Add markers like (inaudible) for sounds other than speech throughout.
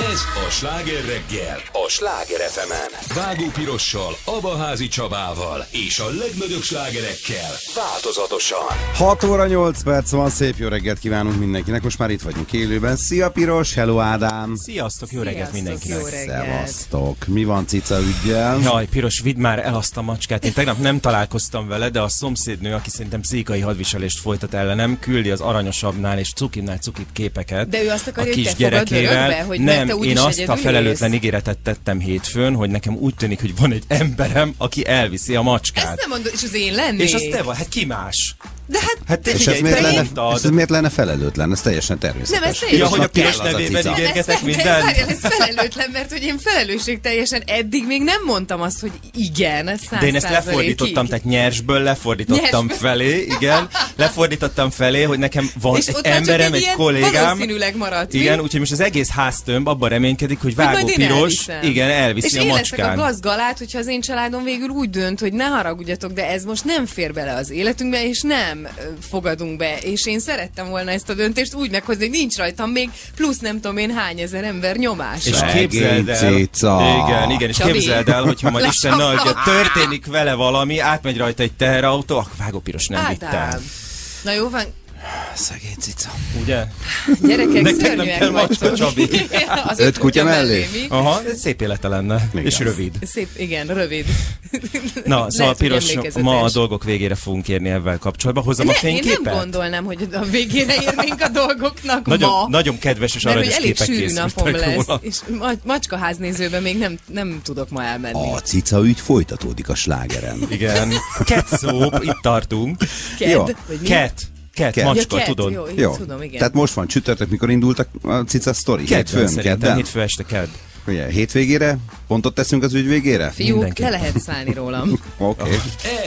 Ez a sláger reggel, a sláger fm Vágó Pirossal, Abaházi Csabával és a legnagyobb slágerekkel változatosan. 6 óra 8 perc van, szép jó reggelt kívánunk mindenkinek. Most már itt vagyunk élőben. Szia Piros, hello Ádám. Sziasztok, jó reggelt mindenkinek. jó reggelt. Szevasztok. Mi van cica ügyjel? Jaj, Piros, vidd már el azt a macskát. Én tegnap nem találkoztam vele, de a szomszédnő, aki szerintem pszichai hadviselést folytat ellenem, küldi az aranyosabbnál és cukinnál cukit képeket. De ő azt akarja, a hogy kis te fogad gyerekével. örökbe, hogy mert nem, te én azt a felelőtlen jössz. ígéretet tettem hétfőn, hogy nekem úgy tűnik, hogy van egy emberem, aki elviszi a macskát. Ezt nem mondod, és az én lennék. és az te vagy, hát ki más? De hát, Hát te És ez figyelj, miért, te lenne, és ez miért lenne felelőtlen? Ez teljesen természetes. Nem, ez teljesen- Ja, hogy a piros nevében cica. ígér- Érgetek ez, de mindent? ez, várjál, ez felelőtlen, mert hogy én felelősségteljesen eddig még nem mondtam azt, hogy igen, száz De én ezt lefordítottam, tehát nyersből lefordítottam Nyersből. felé, igen. Lefordítottam felé, hogy nekem van és egy emberem, egy, kollégám. valószínűleg maradt. Igen, úgyhogy most az egész háztömb abban reménykedik, hogy vágó én piros, elviszem. igen, elviszi és a én leszek a macskán. gazgalát, hogyha az én családom végül úgy dönt, hogy ne haragudjatok, de ez most nem fér bele az életünkbe, és nem fogadunk be. És én szerettem volna ezt a döntést úgy meghozni, hogy nincs rajtam még plusz nem tudom én hány ezer ember nyomás. És képzeld el, igen, igen, és Csabi. képzeld el, hogyha (laughs) majd Isten adja, történik vele valami, átmegy rajta egy teherautó, akkor vágópiros nem vittem. Ádám. Na jó van, Szegény cica. Ugye? gyerekek, Nektek nem szörnyűek kell macska. Csabi. (laughs) Az Öt kutya mellé? Aha, ez szép élete lenne, Igen. és rövid. Szép, igen, rövid. Na, szóval Piros, ma a dolgok végére fogunk érni ebben kapcsolatban. Hozzam a Ne, én fényképet? nem gondolnám, hogy a végére érnénk a dolgoknak Nagyon, ma. nagyon kedves és aranyos elég képek sűrű napom lesz, róla. és ma- macskaháznézőben még nem, nem tudok ma elmenni. A cica ügy folytatódik a slágeren. Igen. Cat itt tartunk. Ked, Jó. vagy Cat, Cat. macska, ja, ked, tudod? Jó, Jó. tudom, igen. Tehát most van csütörtök, mikor indultak a cica sztori? Kedven szerintem, kedden? hétfő este kedd. Ugye, hétvégére? Pontot teszünk az ügy végére? Fiúk, mindenki. le lehet szállni rólam. (laughs) Oké. Okay.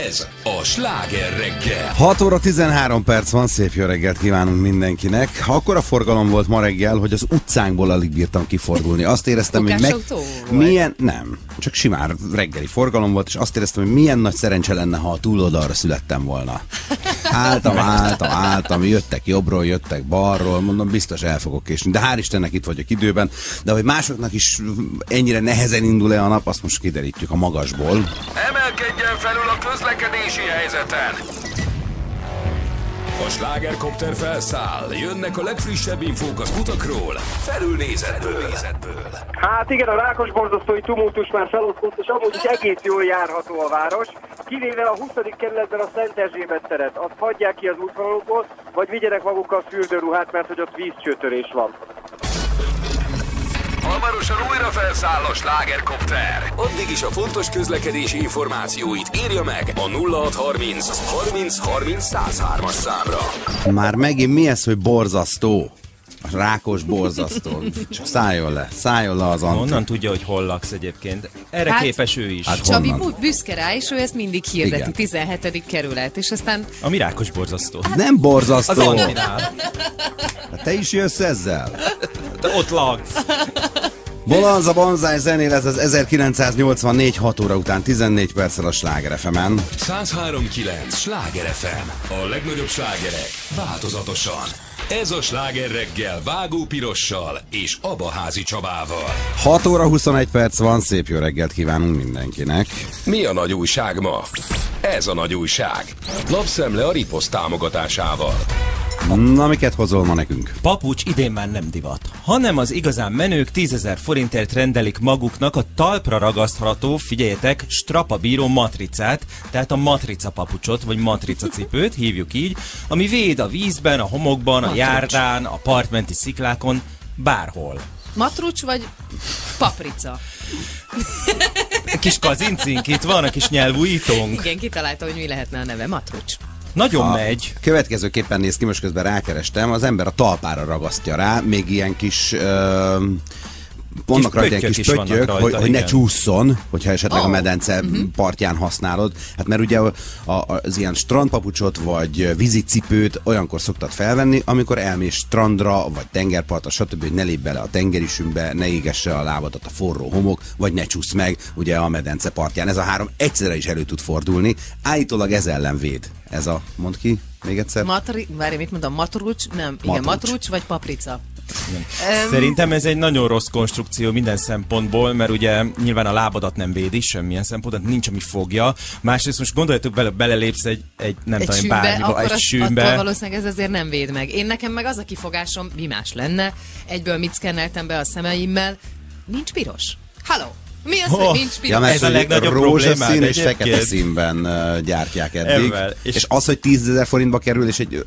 Ez a sláger reggel. 6 óra 13 perc van, szép jó reggelt kívánunk mindenkinek. Akkor a forgalom volt ma reggel, hogy az utcánkból alig bírtam kifordulni. Azt éreztem, hogy meg... Milyen... Nem, csak simán reggeli forgalom volt, és azt éreztem, hogy milyen nagy szerencse lenne, ha a túloldalra születtem volna. (laughs) Álltam, álltam, álltam, jöttek jobbról, jöttek balról, mondom, biztos el fogok késni. De hál' Istennek itt vagyok időben, de hogy másoknak is ennyire nehezen indul-e a nap, azt most kiderítjük a magasból. Emelkedjen felül a közlekedési helyzeten. A slágerkopter felszáll, jönnek a legfrissebb infók az utakról, felülnézetből. Hát igen, a rákos borzasztói tumultus már felosztott, és amúgy is egész jól járható a város. Kivéve a 20. kerületben a Szent Erzsébet teret. Azt hagyják ki az útvonalokból, vagy vigyenek magukkal fürdőruhát, mert hogy ott vízcsőtörés van. Hamarosan újra felszáll a slágerkopter. Addig is a fontos közlekedési információit írja meg a 0630 30 30 103-as számra. Már megint mi ez, hogy borzasztó? A rákos borzasztó. Csak szálljon le, szálljon le az anti. Honnan tudja, hogy hol laksz egyébként? Erre Hát- képes ő is. Hát Csabi honnan? büszke rá, és ő ezt mindig hirdeti, Igen. 17. kerület, és aztán A mirákos borzasztó. Nem Az borzasztó. Antinál. Hát Te is jössz ezzel? Te ott laksz. Bonanza Banzai zenél ez az 1984 6 óra után 14 perccel a Sláger FM-en. 103.9 Sláger FM. A legnagyobb slágerek változatosan. Ez a sláger reggel Vágó Pirossal és Abaházi Csabával. 6 óra 21 perc van, szép jó reggelt kívánunk mindenkinek. Mi a nagy újság ma? Ez a nagy újság. Lapszemle a Riposz támogatásával. Na, miket hozol ma nekünk? Papucs idén már nem divat, hanem az igazán menők 10.000 forintért rendelik maguknak a talpra ragasztható, figyeljetek, strapabíró matricát, tehát a matrica papucsot, vagy matrica cipőt, hívjuk így, ami véd a vízben, a homokban, a járdán, a partmenti sziklákon, bárhol. matrucs vagy paprica. A kis kazincink itt van, a kis nyelvújítónk. Igen, kitalálta, hogy mi lehetne a neve, matrucs. Nagyon megy. Következőképpen néz ki, most közben rákerestem, az ember a talpára ragasztja rá, még ilyen kis... Ö, vannak rajta pöttyök kis pöttyök, rajta, hogy, hogy ne igen. csúszson, hogyha esetleg a Ó, medence partján használod. Hát mert ugye a, a, az ilyen strandpapucsot vagy vízicipőt olyankor szoktad felvenni, amikor elmész strandra, vagy tengerpartra, stb., hogy ne lépj bele a tengerisünkbe, ne égesse a lábadat a forró homok, vagy ne csúsz meg ugye a medence partján. Ez a három egyszerre is elő tud fordulni. Állítólag ez ellen véd. Ez a, mond ki? Még egyszer. Matri, várj, mit mondom, matrucs? Nem, igen, Matrucs. matrucs vagy paprica. Szerintem ez egy nagyon rossz konstrukció minden szempontból, mert ugye nyilván a lábadat nem védi semmilyen szempontból, nincs, ami fogja. Másrészt most gondoljatok bele, belelépsz egy, egy nem egy tudom, bármiba, egy sűnbe. valószínűleg ez azért nem véd meg. Én nekem meg az a kifogásom, mi más lenne, egyből mit szkenneltem be a szemeimmel, nincs piros. Halló! Mi az, hogy Oh. nincs piros? Ja, mert Ez a hogy legnagyobb rózsaszín és fekete színben gyártják eddig. Ebben. És, És- az, hogy 10 ezer forintba kerül, és egy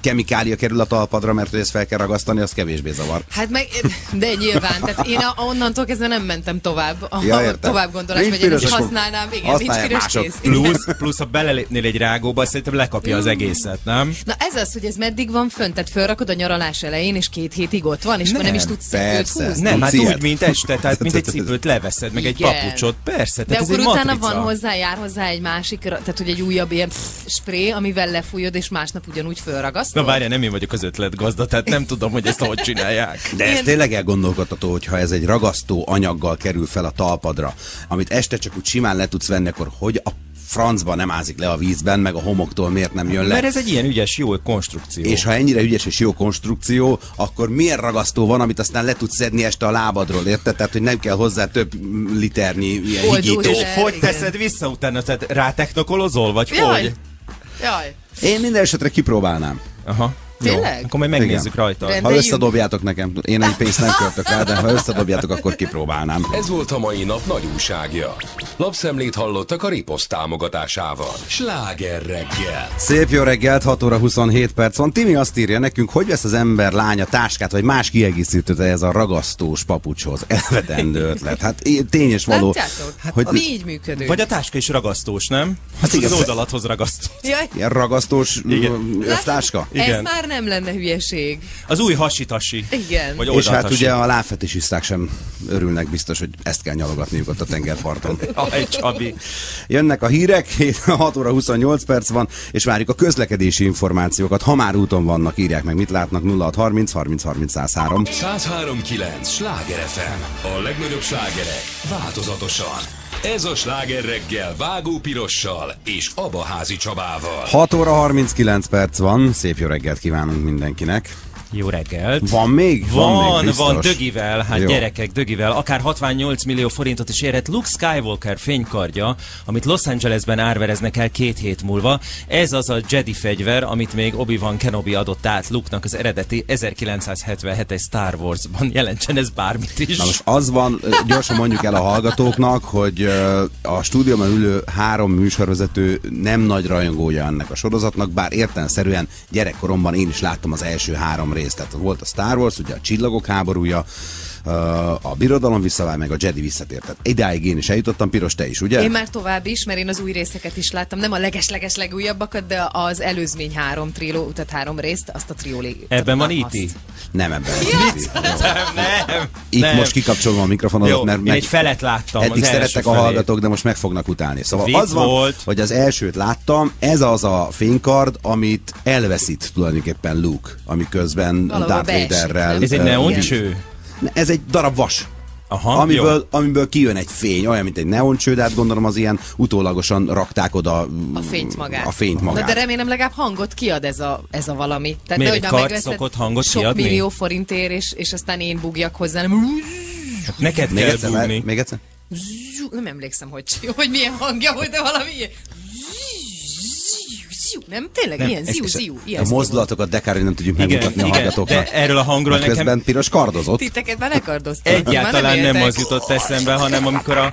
kemikália kerül a talpadra, mert hogy ezt fel kell ragasztani, az kevésbé zavar. Hát meg, de nyilván, tehát én a, onnantól kezdve nem mentem tovább a Ja, értem. tovább gondolás, Nincs hogy én ezt használnám, igen, nincs piros mások. kész. Plusz, plusz, ha belelépnél egy rágóba, szerintem lekapja az egészet, nem? Na ez az, hogy ez meddig van fönt, tehát fölrakod a nyaralás elején, és két hétig ott van, és akkor nem Nem, is tudsz cipőt húzni. Nem, hát úgy, mint este, tehát mint egy cipőt (laughs) leveszed, meg egy Igen. papucsot, persze. De akkor egy utána matrica. van hozzá, jár hozzá egy másik, tehát hogy egy újabb ilyen spré, amivel lefújod, és másnap ugyanúgy fölragasztod. Na várjál, nem én vagyok az ötlet gazda, tehát nem tudom, hogy ezt hogy csinálják. De ez tényleg elgondolkodható, hogyha ez egy ragasztó anyaggal kerül fel a talpadra, amit este csak úgy simán le tudsz venni, akkor hogy a francba nem ázik le a vízben, meg a homoktól miért nem jön le. Mert ez egy ilyen ügyes, jó konstrukció. És ha ennyire ügyes és jó konstrukció, akkor milyen ragasztó van, amit aztán le tudsz szedni este a lábadról, érted? Tehát, hogy nem kell hozzá több liternyi ilyen higító. Hogy teszed vissza utána? Tehát rátechnokolozol, vagy Jaj! hogy? Jaj! Én minden esetre kipróbálnám. Aha. Tényleg? Jó, akkor majd megnézzük Igen. rajta. Rend- Ha Rendeljük. összedobjátok nekem, én egy pénzt nem költök rá, de ha összedobjátok, akkor kipróbálnám. Ez volt a mai nap nagy újságja. Lapszemlét hallottak a Riposz támogatásával. Sláger reggel. Szép jó reggelt, 6 óra 27 perc van. Timi azt írja nekünk, hogy vesz az ember lánya táskát, vagy más kiegészítőt ez a ragasztós papucshoz. Elvetendő ötlet. Hát í- tény és való. Látjátok? Hát, hogy mi így működünk. Vagy a táska is ragasztós, nem? Hát igen, az pe- oldalathoz ragasztó. Jaj, ilyen ragasztós Igen. ö, övtáska? ez Igen. már nem lenne hülyeség. Az új hasitasi. Igen. Vagy És hát ugye a lábfetisiszták sem örülnek biztos, hogy ezt kell nyalogatniuk ott a tengerparton. (laughs) Aj, Csabi. Jönnek a hírek, 6 óra 28 perc van, és várjuk a közlekedési információkat. Ha már úton vannak, írják meg, mit látnak 0630 30 30 103. 103.9 Sláger FM. A legnagyobb slágerek változatosan. Ez a Sláger reggel Vágó Pirossal és Abaházi Csabával. 6 óra 39 perc van, szép jó reggelt kívánunk mindenkinek. Jó reggelt. Van még? Van, még, biztos. van, dögivel, hát Jó. gyerekek, dögivel, akár 68 millió forintot is érhet Luke Skywalker fénykardja, amit Los Angelesben árvereznek el két hét múlva. Ez az a Jedi fegyver, amit még Obi-Wan Kenobi adott át Luke-nak az eredeti 1977-es Star Wars-ban. Jelentsen ez bármit is. Na most az van, gyorsan mondjuk el a hallgatóknak, hogy a stúdióban ülő három műsorvezető nem nagy rajongója ennek a sorozatnak, bár értelemszerűen gyerekkoromban én is láttam az első három részt. Tehát volt a Star Wars, ugye a Csillagok háborúja, a Birodalom visszavál, meg a Jedi visszatért. Tehát idáig én is eljutottam, Piros, te is, ugye? Én már tovább is, mert én az új részeket is láttam. Nem a leges-leges legújabbakat, de az előzmény három triló, tehát három részt, azt a triólé. Ebben van azt. E.T. Nem ebben. Nem, nem. Itt nem. most kikapcsolom a mikrofonodat, Jó, mert én meg... egy felet láttam, az Eddig első szerettek a felét. hallgatók, de most meg fognak utálni. Szóval Vicc az van, volt. hogy az elsőt láttam, ez az a fénykard, amit elveszít tulajdonképpen Luke, amiközben Valahol Darth Vaderrel. Ez egy ö, neoncső? Ez egy darab vas. Aha, amiből, amiből kijön egy fény, olyan, mint egy neoncső, de hát gondolom az ilyen utólagosan rakták oda A fényt magát. A fényt magát. Na de remélem legalább hangot kiad ez a, ez a valami. Tehát Miért, egy megveszed szokott hangot sok kiadni? millió forintért, és, és aztán én bugjak hozzá. Nem, Neked még kell egyszer, búgni. még egyszer? nem emlékszem, hogy, hogy milyen hangja volt, de valami ilyen. Nem, tényleg, Nem, ilyen Ez- ziu, ziu. a Ilyen mozdulatokat dekári nem tudjuk Igen, megmutatni a igen, hallgatóknak. de erről a hangról Mert nekem közben piros kardozott. Titeket már lekardoztak. Egyáltalán Már nem, éltek. az jutott eszembe, hanem amikor a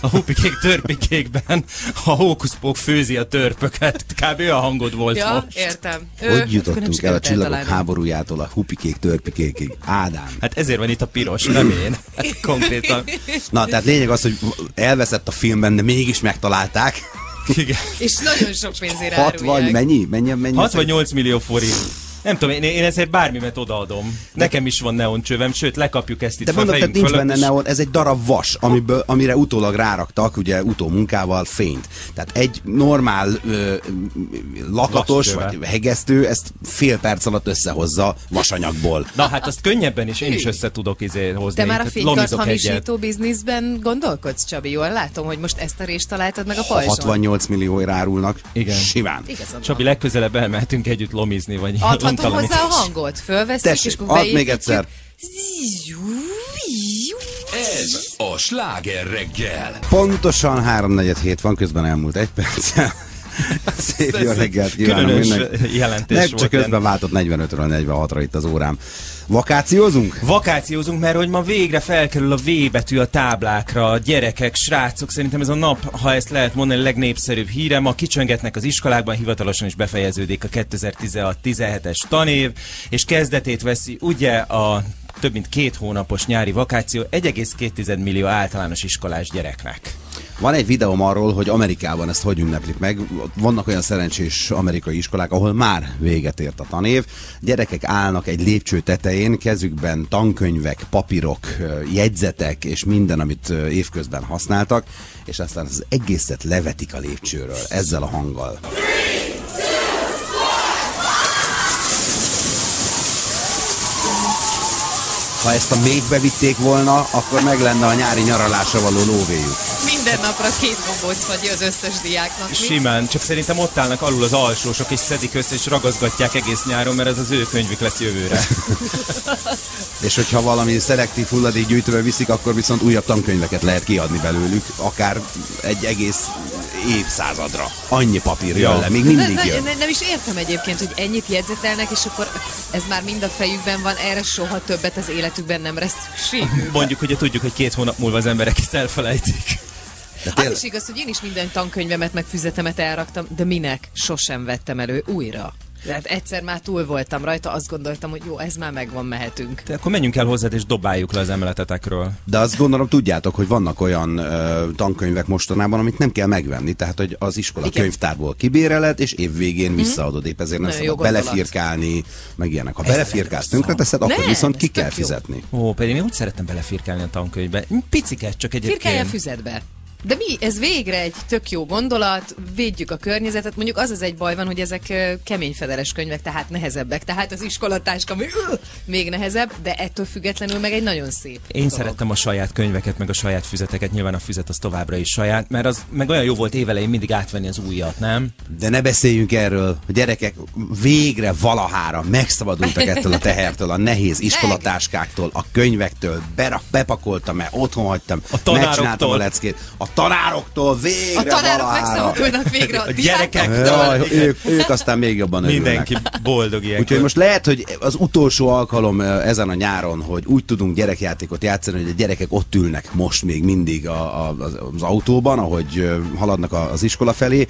a hupikék törpikékben a hókuszpók főzi a törpöket. Kb. olyan hangod volt Ja, most. értem. Ö, Hogy nem jutottunk el a csillagok eltalálni. háborújától a hupikék, törpikékig? Ádám. Hát ezért van itt a piros, nem én. Hát (laughs) konkrétan. Na, tehát lényeg az, hogy elveszett a filmben, de mégis megtalálták. Igen. És nagyon sok pénzére 60, árulják. mennyi? Mennyi, mennyi? 68 millió forint. Nem tudom, én, én ezért bármimet odaadom. Nekem is van neoncsövem, sőt, lekapjuk ezt itt De mondom, tehát nincs benne neon, ez egy darab vas, amiből, amire utólag ráraktak, ugye utómunkával fényt. Tehát egy normál ö, lakatos vagy hegesztő ezt fél perc alatt összehozza vasanyagból. Na hát azt könnyebben is én is össze tudok izé hozni. Te már a fénykart hamisító bizniszben gondolkodsz, Csabi? Jól látom, hogy most ezt a részt találtad meg a pajzson. 68 millió árulnak. Igen. Simán. Igazad Csabi, legközelebb elmehetünk együtt lomizni, vagy untalanítani. hozzá a hangot? Fölveszünk, Tessék, és akkor még egyszer. Ez a sláger reggel. Pontosan 3-4 van, közben elmúlt egy perccel. (laughs) Szép jó reggelt különös mindenki. jelentés Nem, volt csak közben váltott 45-ről 46-ra itt az órám. Vakációzunk? Vakációzunk, mert hogy ma végre felkerül a V betű a táblákra. Gyerekek, srácok, szerintem ez a nap, ha ezt lehet mondani, a legnépszerűbb híre. Ma kicsöngetnek az iskolákban, hivatalosan is befejeződik a 2016-17-es tanév, és kezdetét veszi ugye a több mint két hónapos nyári vakáció 1,2 millió általános iskolás gyereknek. Van egy videóm arról, hogy Amerikában ezt hogy ünneplik meg. Vannak olyan szerencsés amerikai iskolák, ahol már véget ért a tanév. Gyerekek állnak egy lépcső tetején, kezükben tankönyvek, papírok, jegyzetek és minden, amit évközben használtak, és aztán az egészet levetik a lépcsőről ezzel a hanggal. Ha ezt a méhbe vitték volna, akkor meg lenne a nyári nyaralásra való lóvéjuk. Minden napra két gombóc vagy az összes diáknak. mi? Simán, csak szerintem ott állnak alul az alsósok, és szedik össze, és ragaszgatják egész nyáron, mert ez az ő könyvük lesz jövőre. (laughs) És hogyha valami szelektív hulladékgyűjtőbe viszik, akkor viszont újabb tankönyveket lehet kiadni belőlük, akár egy egész évszázadra. Annyi papír jön Ja. le, még Ne, mindig ne, jön. ne, nem is értem egyébként, hogy ennyit jegyzetelnek, és akkor ez már mind a fejükben van, erre soha többet az életükben nem lesz szükségük. Mondjuk, ugye tudjuk, hogy két hónap múlva az emberek ezt elfelejtik. De Az is igaz, hogy én is minden tankönyvemet meg füzetemet elraktam, de minek? Sosem vettem elő újra. Tehát egyszer már túl voltam rajta, azt gondoltam, hogy jó, ez már megvan, mehetünk. De akkor menjünk el hozzád, és dobáljuk le az emeletetekről. de azt gondolom tudjátok, hogy vannak olyan ö, tankönyvek mostanában, amit nem kell megvenni, tehát hogy az iskola Igen. könyvtárból kibéreled, és évvégén visszaadod, épp ezért nem Nagyon szabad belefirkálni, meg ilyenek. Ha Ez belefirkálsz, tönkreteszed, akkor Nem, viszont ki kell jó. fizetni. Ó, pedig én úgy szerettem belefirkálni a tankönyvbe. Piciket csak egyébként. Firkálj a füzetbe. De mi? Ez végre egy tök jó gondolat, védjük a környezetet. Mondjuk az az egy baj van, hogy ezek kemény fedeles könyvek, tehát nehezebbek. Tehát az iskolatáska még, még nehezebb, de ettől függetlenül meg egy nagyon szép Én dolog. szerettem a saját könyveket, meg a saját füzeteket, nyilván a füzet az továbbra is saját, mert az meg olyan jó volt évelején mindig átvenni az újat, nem? De ne beszéljünk erről, hogy gyerekek végre valahára megszabadultak ettől a tehertől, a nehéz iskolatáskáktól, a könyvektől, berak, bepakoltam el, otthon hagytam, A megcsináltam a leckét. A tanároktól végre A tanárok megszabadulnak végre a, A gyerekek- diákoktól. Jaj, ők, ők aztán még jobban örülnek. Mindenki boldog ilyenkor. Úgyhogy most lehet, hogy az utolsó alkalom ezen a nyáron, hogy úgy tudunk gyerekjátékot játszani, hogy a gyerekek ott ülnek most még mindig a, a, az, autóban, ahogy haladnak az iskola felé,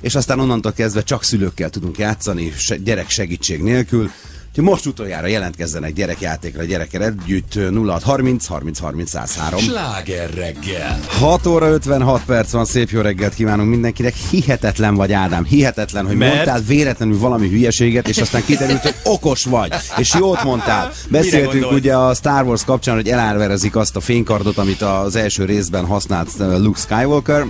és aztán onnantól kezdve csak szülőkkel tudunk játszani, gyerek segítség nélkül. Úgyhogy most utoljára jelentkezzenek gyerekjátékra gyerekkel együtt 0630 30 30 103. Sláger reggel. 6 óra 56 perc van, szép jó reggelt kívánunk mindenkinek. Hihetetlen vagy Ádám, hihetetlen, hogy Mert? mondtál véletlenül valami hülyeséget, és aztán kiderült, hogy okos vagy, és jót mondtál. Beszéltünk ugye a Star Wars kapcsán, hogy elárverezik azt a fénykardot, amit az első részben használt Luke Skywalker,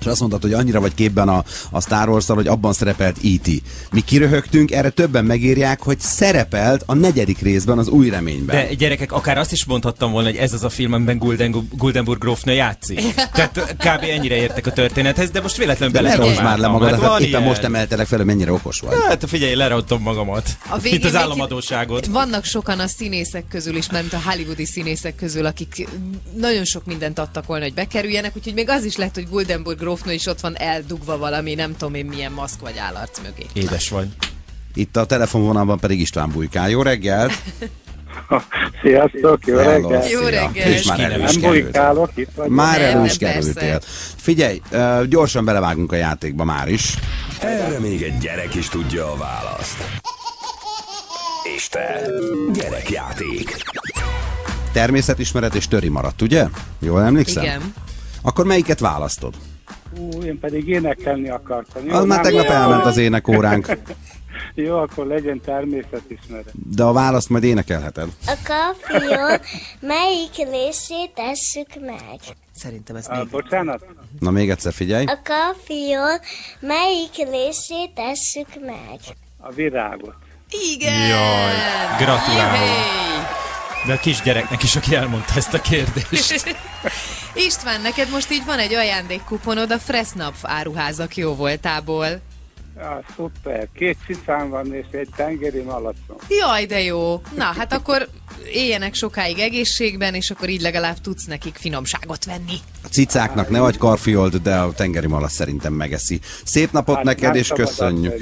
és azt mondtad, hogy annyira vagy képben a, a Star wars hogy abban szerepelt E.T. Mi kiröhögtünk, erre többen megírják, hogy szerepelt a negyedik részben az új reményben. De gyerekek, akár azt is mondhattam volna, hogy ez az a film, amiben Gulden, Guldenburg grófnő játszik. Tehát kb. ennyire értek a történethez, de most véletlenül ne bele rosd már le magad, hát éppen ilyen. most emeltelek fel, hogy mennyire okos vagy. Hát figyelj, lerontom magamat. A végén Itt az államadóságot. Vannak sokan a színészek közül is, mert a hollywoodi színészek közül, akik nagyon sok mindent adtak volna, hogy bekerüljenek, úgyhogy még az is lehet, hogy Guldenburg grófnő is ott van eldugva valami, nem tudom én milyen maszk vagy állarc mögé. Édes vagy. Itt a telefonvonalban pedig István Bujkál. Jó reggel! (laughs) Sziasztok, jó Hello, reggelt! Jó szia. reggelt. És már elő is kerültél. bujkálok, itt vagy. Már elő is kerültél. Figyelj, gyorsan belevágunk a játékba már is. Erre még egy gyerek is tudja a választ. És te? Gyerekjáték. Természetismeret és töri maradt, ugye? Jól emlékszem? Igen. Akkor melyiket választod? Ú, én pedig énekelni akartam. Jó, Az már tegnap elment az énekóránk. (laughs) Jó, akkor legyen természetismeret. De a választ majd énekelheted. A kafiol melyik részét tesszük meg? Szerintem ez Ah, még... bocsánat? Na még egyszer figyelj. A kafiol melyik részét tesszük meg? A virágot. Igen! Jaj, gratulálok. Hey! De a kisgyereknek is, aki elmondta ezt a kérdést. (laughs) István, neked most így van egy ajándékkuponod a Fresnap áruházak jó voltából. Ja, szuper. Két cicám van és egy tengeri malacom. Jaj, de jó. Na, hát akkor éljenek sokáig egészségben, és akkor így legalább tudsz nekik finomságot venni. A cicáknak ne vagy karfiold, de a tengeri malac szerintem megeszi. Szép napot Hát neked, és köszönjük.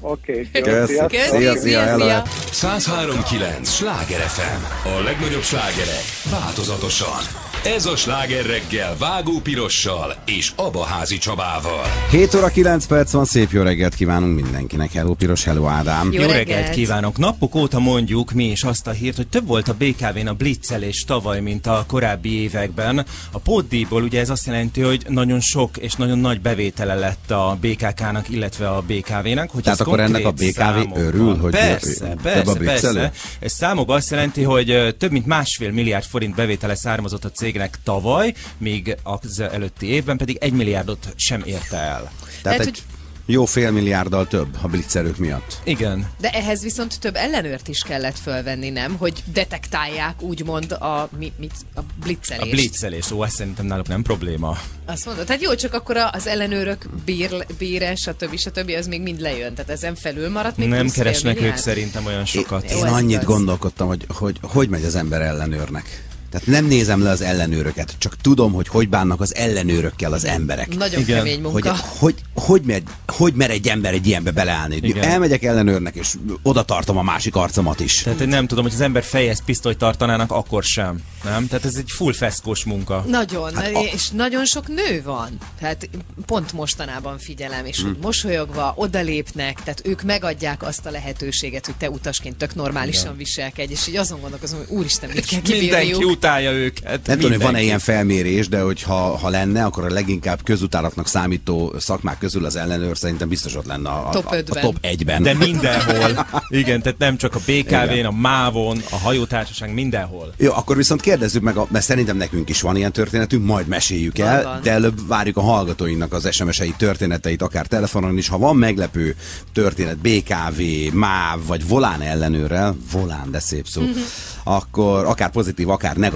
oké. (laughs) jó, Köszi. sziasztok. Köszi, Szia, szia, szia, hello. szia. 103.9 Sláger FM. A legnagyobb slágerek változatosan. Ez a sláger reggel Vágó Pirossal és Abaházi Csabával. 7 óra 9 perc van, szép jó reggelt kívánunk mindenkinek. Hello Piros, hello Ádám. Jó Jó, reggelt. reggelt kívánok! Napok óta mondjuk mi is azt a hírt, hogy több volt a BKV-n a blitzelés tavaly, mint a korábbi években. A pótdíjból ugye ez azt jelenti, hogy nagyon sok és nagyon nagy bevétele lett a BKK-nak, illetve a BKV-nek. Hogy Tehát ez akkor ennek a BKV számokkal- örül, hogy persze, több a persze, persze. Ez számok azt jelenti, hogy több mint másfél milliárd forint bevétele származott a cégnek tavaly, míg az előtti évben pedig egy milliárdot sem érte el. Tehát egy jó fél milliárddal több a blitzelők miatt. Igen. De ehhez viszont több ellenőrt is kellett fölvenni, nem? Hogy detektálják úgymond a, mi, mit, a A blitzelést. blitzelés, szó, ez szerintem náluk nem probléma. Azt mondod. Tehát jó, csak akkor a- az ellenőrök bír, bíre, stb. stb. az még mind lejön. Tehát ezen felül maradt még Nem keresnek ők szerintem olyan sokat. Én ez annyit igaz. gondolkodtam, hogy, hogy hogy megy az ember ellenőrnek. Tehát nem nézem le az ellenőröket, csak tudom, hogy hogy bánnak az ellenőrökkel az emberek. Nagyon Igen. kemény Hogy, munka. hogy, hogy, megy, hogy mer egy ember egy ilyenbe beleállni? Igen. Elmegyek ellenőrnek, és oda tartom a másik arcomat is. Tehát én nem tudom, hogy az ember fejhez pisztolyt tartanának, akkor sem. Nem? Tehát ez egy full feszkós munka. Nagyon, Hát a- és nagyon sok nő van. Tehát pont mostanában figyelem, és Hm. hogy mosolyogva odalépnek, tehát ők megadják azt a lehetőséget, hogy te utasként tök normálisan viselkedj, és így azon gondolkozom, hogy úristen, mit kell Mindenki kibírniuk. Utálja őket. Nem tudom, hogy van-e ilyen felmérés, de hogy ha, lenne, akkor a leginkább közutálatnak számító szakmák közül az ellenőr szerintem biztos ott lenne a, Top a, a top egyben. De mindenhol. (laughs) Igen, tehát nem csak a BKV-n, a MÁV-on, a hajótársaság, mindenhol. Jó, akkor viszont kérdezzük meg, a, mert szerintem nekünk is van ilyen történetünk, majd meséljük el, Van, van. de előbb várjuk a hallgatóinknak az SMS-ei történeteit, akár telefonon is. Ha van meglepő történet BKV, MÁV vagy Volán ellenőrrel, Volán, de szép szó, (laughs) akkor akár pozitív, akár negatív,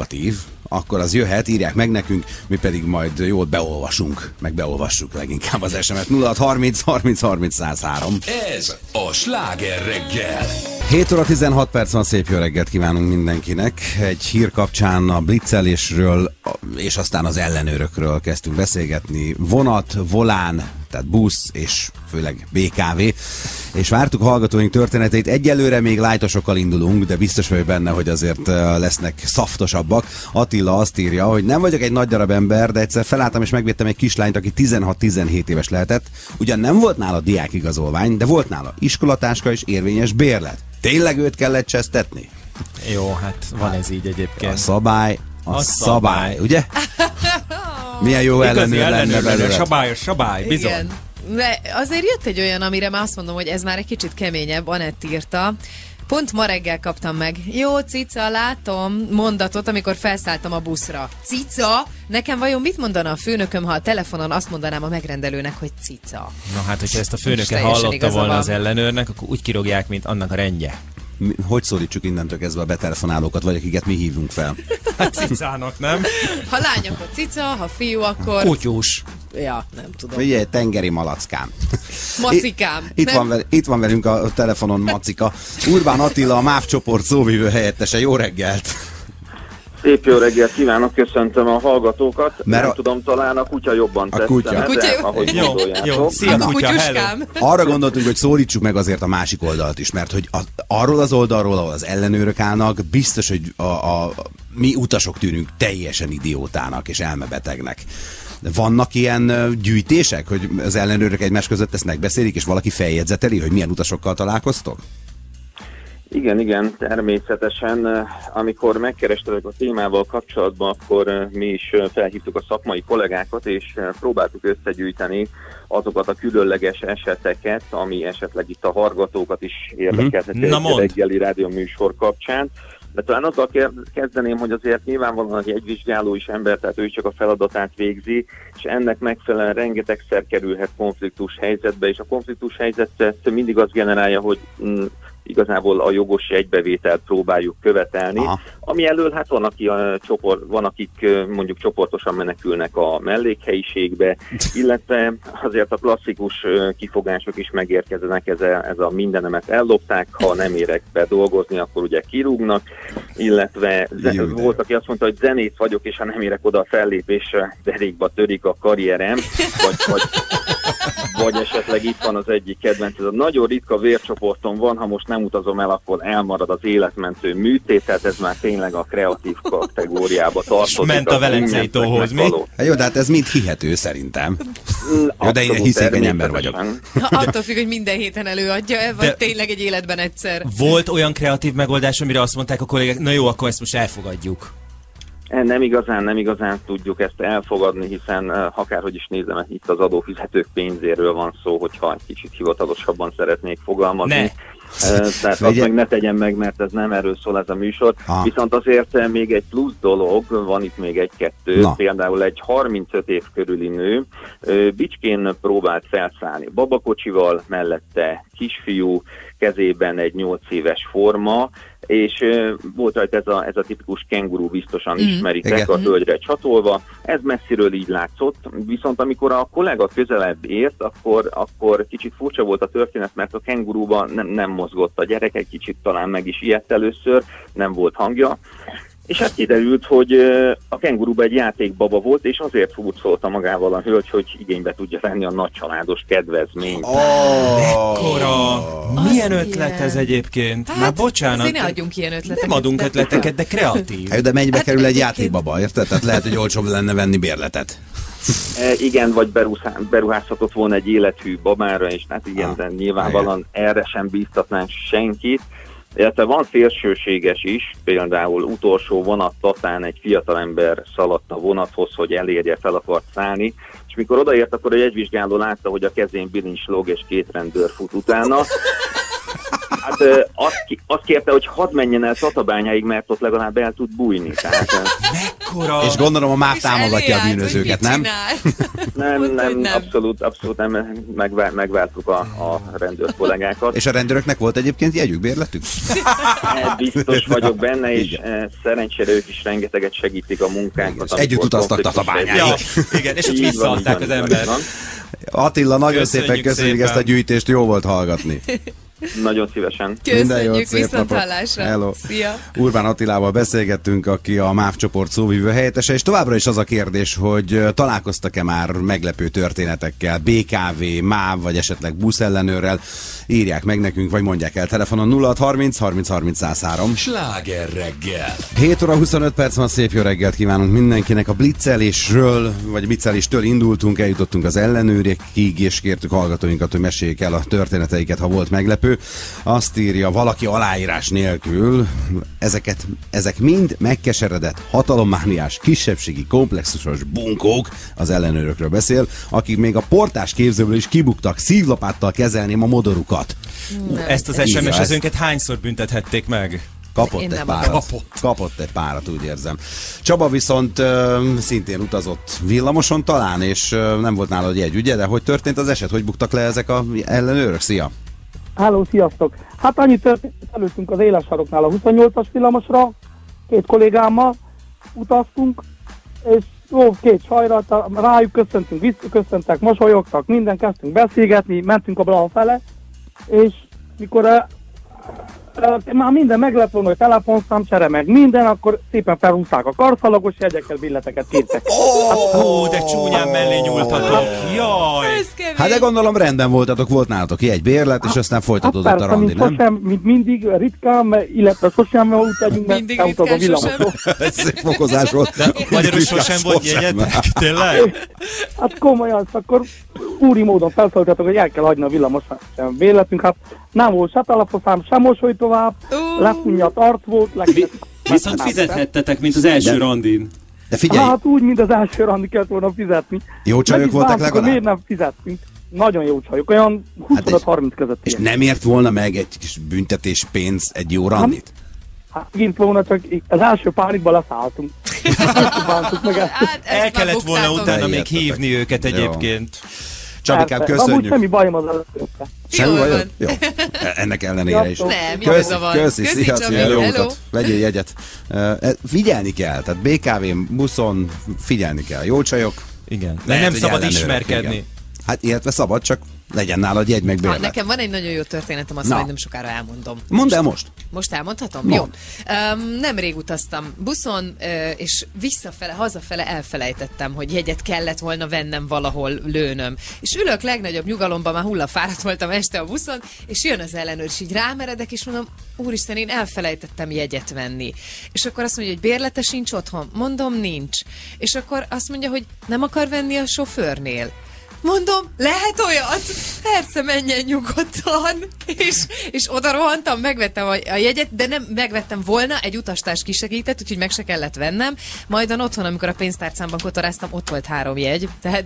akkor az jöhet, írják meg nekünk, mi pedig majd jól beolvasunk, meg beolvassuk leginkább az SMS-t. 06 30 30 30 103. Ez a sláger reggel. 7 óra 16 perc van, szép jó reggelt kívánunk mindenkinek. Egy hír kapcsán a blitzelésről és aztán az ellenőrökről kezdtünk beszélgetni. Vonat, volán, tehát busz és főleg BKV. És vártuk a hallgatóink történeteit. Egyelőre még lájtosokkal indulunk, de biztos vagyok benne, hogy azért lesznek szaftosabbak. Attila azt írja, hogy nem vagyok egy nagy darab ember, de egyszer felálltam és megvédtem egy kislányt, aki 16-17 éves lehetett. Ugyan nem volt nála diákigazolvány, de volt nála iskolatáska és érvényes bérlet. Tényleg őt kellett csesztetni? Jó, hát van ez így A egyébként. szabály, a, A szabály, szabály. ugye? (laughs) Milyen jó ellenőr lenne belőle. sabályos, sabály, bizony. Igen. De azért jött egy olyan, amire már azt mondom, hogy ez már egy kicsit keményebb, Anett írta. Pont ma reggel kaptam meg. Jó, cica, látom mondatot, amikor felszálltam a buszra. Cica? Nekem vajon mit mondana a főnököm, ha a telefonon azt mondanám a megrendelőnek, hogy cica? Na hát, hogyha ezt a főnöke hallotta volna van. az ellenőrnek, akkor úgy kirogják, mint annak a rendje. Hogy szólítsuk innentől kezdve a betelefonálókat, vagy akiket mi hívunk fel? Hát cicának, nem? Ha lány, akkor cica, ha fiú, akkor... Kutyus. Ja, nem tudom. Ugye, tengeri malackám. Macikám. Itt, nem? van, vel- itt van velünk a telefonon Macika. Urbán Attila, a MÁV csoport szóvivő helyettese. Jó reggelt! Szép jó reggelt kívánok, köszöntöm a hallgatókat. Mert nem a- tudom, talán a kutya jobban A tetszene, kutya. de A kutya jó. ahogy Jó, jó. Szia, A kutya, hello. kutyuskám. Arra gondoltunk, hogy szólítsuk meg azért a másik oldalt is, mert hogy a, arról az oldalról, ahol az ellenőrök állnak, biztos, hogy a, a, mi utasok tűnünk teljesen idiótának és elmebetegnek. Vannak ilyen gyűjtések, hogy az ellenőrök egymás között ezt megbeszélik, és valaki feljegyzeteli, hogy milyen utasokkal találkoztok? Igen, igen, természetesen. Amikor megkerestelek a témával kapcsolatban, akkor eh, mi is eh, felhívtuk a szakmai kollégákat, és eh, próbáltuk összegyűjteni azokat a különleges eseteket, ami esetleg itt a hallgatókat is érdekelheti Mhm. Na egy mondd. reggeli rádió műsor kapcsán. De talán azzal ke- kezdeném, hogy azért nyilvánvalóan egy vizsgáló is ember, tehát ő csak a feladatát végzi, és ennek megfelelően rengetegszer kerülhet konfliktus helyzetbe, és a konfliktus helyzetet mindig az generálja, hogy mm, igazából a jogos egybevételt próbáljuk követelni, Aha. ami elől hát van, aki a csoport, van akik mondjuk csoportosan menekülnek a mellékhelyiségbe, (laughs) illetve azért a klasszikus kifogások is megérkezenek, ez a, ez a mindenemet ellopták, ha nem érek be dolgozni, akkor ugye kirúgnak, illetve Jó, volt, aki azt mondta, hogy zenét vagyok, és ha nem érek oda a fellépésre, derékba törik a karrierem, vagy, vagy, (laughs) vagy esetleg itt van az egyik kedvenc, ez a nagyon ritka vércsoporton van, ha most nem utazom el, akkor elmarad az életmentő műtét, tehát ez már tényleg a kreatív kategóriába tartozik. ment a Velencei tóhoz, mi? való. Hát jó, de hát ez mind hihető szerintem. Mm, Jó, de én hiszékeny ember természetesen. Attól függ, hogy minden héten előadja-e, vagy De- tényleg egy életben egyszer. Volt olyan kreatív megoldás, amire azt mondták a kollégák, na jó, akkor ezt most elfogadjuk. E, Nem igazán, nem igazán tudjuk ezt elfogadni, hiszen eh, akárhogy is nézem, itt az adófizetők pénzéről van szó, hogyha egy kicsit hivatalosabban szeretnék fogalmazni. Ne. Eh, Tehát azt Figyelj. meg ne tegyen meg, mert ez nem erről szól ez a műsor. Ha. Viszont azért eh, még egy plusz dolog, van itt még egy-kettő, Na. például egy 35 év körüli nő Bicskén próbált felszállni babakocsival, mellette kisfiú, kezében egy 8 éves forma, és volt rajta ez a, ez a tipikus kenguru, biztosan Mhm. ismeritek, Igen. a hölgyre csatolva. Ez messziről így látszott, viszont amikor a kollega közelebb ért, akkor, akkor kicsit furcsa volt a történet, mert a kenguruban nem, nem mozgott a gyerek, egy kicsit talán meg is ijedt először, nem volt hangja. És hát kiderült, hogy a kenguruba egy játékbaba volt, és azért furcolta magával a hölgy, hogy igénybe tudja venni a nagycsaládos kedvezményt. Kora! Milyen Az ötlet ez egyébként? Hát, Már bocsánat. ne adjunk ilyen ötleteket. Nem adunk ötleteket, de kreatív. Hát, de mennyibe Hát kerül egy játékbaba, érted? Tehát lehet, hogy olcsóbb lenne venni bérletet. E, igen, vagy beruhá- beruházhatott volna egy élethű babára, és hát igen, Ah, de nyilvánvalóan erre sem bíztatnánk senkit. Illetve van szélsőséges is, például utolsó vonat tatán egy fiatalember szaladt a vonathoz, hogy elérje, fel akart szállni, és mikor odaért, akkor egy egyvizsgáló látta, hogy a kezén bilincs lóg, és két rendőr fut utána. Hát ö, azt, ki- azt kérte, hogy hadd menjen el Tatabányáig, mert ott legalább el tud bújni. Tehát, Mekkora! És gondolom a MÁV támogatja a bűnözőket, nem? Nem, (laughs) nem, nem. abszolút, abszolút nem, megvár, megvártuk a, a rendőr kollégákat. És a rendőröknek volt egyébként jegyük, bérletük? Eh, Biztos vagyok benne, és Igen. eh, szerencsére ők is rengeteget segítik a munkánkat. Együtt utaztak Tatabányáig. Ja, igen, és ott visszaadták az van, így ember. van. Attila, nagyon Köszönjük szépen köszönjük szépen. ezt a gyűjtést, jó volt hallgatni. (laughs) Nagyon szívesen. Köszönjük, szép viszont hallásra. Hello. Szia. Urbán Attilával beszélgettünk, aki a MÁV csoport szóvívő helyettese, és továbbra is az a kérdés, hogy találkoztak-e már meglepő történetekkel, BKV, MÁV, vagy esetleg buszellenőrrel, írják meg nekünk, vagy mondják el telefonon 0630 30 30 103. Sláger reggel. 7 óra 25 perc van, szép jó reggelt kívánunk mindenkinek. A blitzelésről, vagy blitzeléstől indultunk, eljutottunk az ellenőrikig, és kértük hallgatóinkat, hogy meséljék el a történeteiket, ha volt meglepő. Azt írja valaki aláírás nélkül, ezeket, ezek mind megkeseredett, hatalommániás, kisebbségi, komplexusos bunkók, az ellenőrökről beszél, akik még a portás képzőből is kibuktak, szívlapáttal kezelném a modorukat. Ezt az van, SMS ezt- özönket hányszor büntethették meg? Kapott Én egy nem párat. Kapott. Kapott egy párat, úgy érzem. Csaba viszont ö, szintén utazott villamoson talán, és ö, nem volt nála egy ugye? De hogy történt az eset? Hogy buktak le ezek a ellenőrök? Szia! Háló, sziasztok! Hát annyit történt, előttünk az éles saroknál a 28-as villamosra, két kollégámmal utaztunk, és jó, két sajra, rájuk köszöntünk, visszaköszöntek, mosolyogtak, minden, kezdtünk beszélgetni, mentünk a Blanc fele, és mikor már minden meg lett volna, hogy telefonszám, csere meg minden, akkor szépen felhúzták a karszalagos jegyekkel, billeteket kértek. Ó, de csúnyán mellé nyúltatok. Jaj! Kemény. Hát de gondolom rendben voltatok, volt nálatok egy bérlet, és aztán Hát folytatódott a persze, randi, mint, nem? sosem, mint mindig, ritkán, illetve sosem úgy tegyünk, mert Mindig elutaz a ritkán, villamosról. (laughs) Ez egy fokozás volt. De magyarul sosem volt jegyetek? (laughs) Tényleg? Hát komolyan, akkor úri módon felszólítottak, hogy el kell hagyni a villamos sem véletünk, hát nem volt se telefonszám, sem mosoly tovább, Ú. lefunnyadt arc volt, Vi- Viszont fizethettetek, mint az első De- randin. De figyelj, Hát úgy, mint az első randi kellett volna fizetni. Jó csajok voltak bántuk, legalább? Miért nem fizettünk? Nagyon jó csajok, olyan 25-30 között. és nem ért volna meg egy kis büntetés pénz egy jó randit? Hát kint volna, csak az első párikban leszálltunk. (laughs) Hát El kellett volna utána még hívni őket Jó. Csabikám, Persze. Amúgy köszönjük. semmi bajom az előtte. Semmi Jól bajod? van. Jó. Ennek ellenére is. Sziasztok. Nem, Köszi, van. köszi, Köszi, szia, Csabi, jó utat. Vegyél jegyet. Uh, figyelni kell, tehát BKV-n, buszon figyelni kell. Jó csajok. Igen. De Lehet, nem szabad ellenőrök, ismerkedni. igen. Hát illetve szabad, csak legyen nálad jegy meg Ha, bérlet. nekem van egy nagyon jó történetem, azt Na. majd nem sokára elmondom. Mondd el most. Most elmondhatom? Mondd. Jó. Um, nemrég utaztam buszon, uh, és visszafele, hazafele elfelejtettem, hogy jegyet kellett volna vennem valahol lőnöm. És ülök legnagyobb nyugalomban, már hullafáradt voltam este a buszon, és jön az ellenőr, és így rámeredek, és mondom, úristen, én elfelejtettem jegyet venni. És akkor azt mondja, hogy bérlete sincs otthon. Mondom, nincs. És akkor azt mondja, hogy nem akar venni a sofőrnél. Mondom, lehet olyat? Persze, menjen nyugodtan. És, és oda rohantam, megvettem a, a jegyet, de nem megvettem volna, egy utastárs kisegített, úgyhogy meg se kellett vennem. Majd otthon, amikor a pénztárcámban kotoráztam, ott volt három jegy. Tehát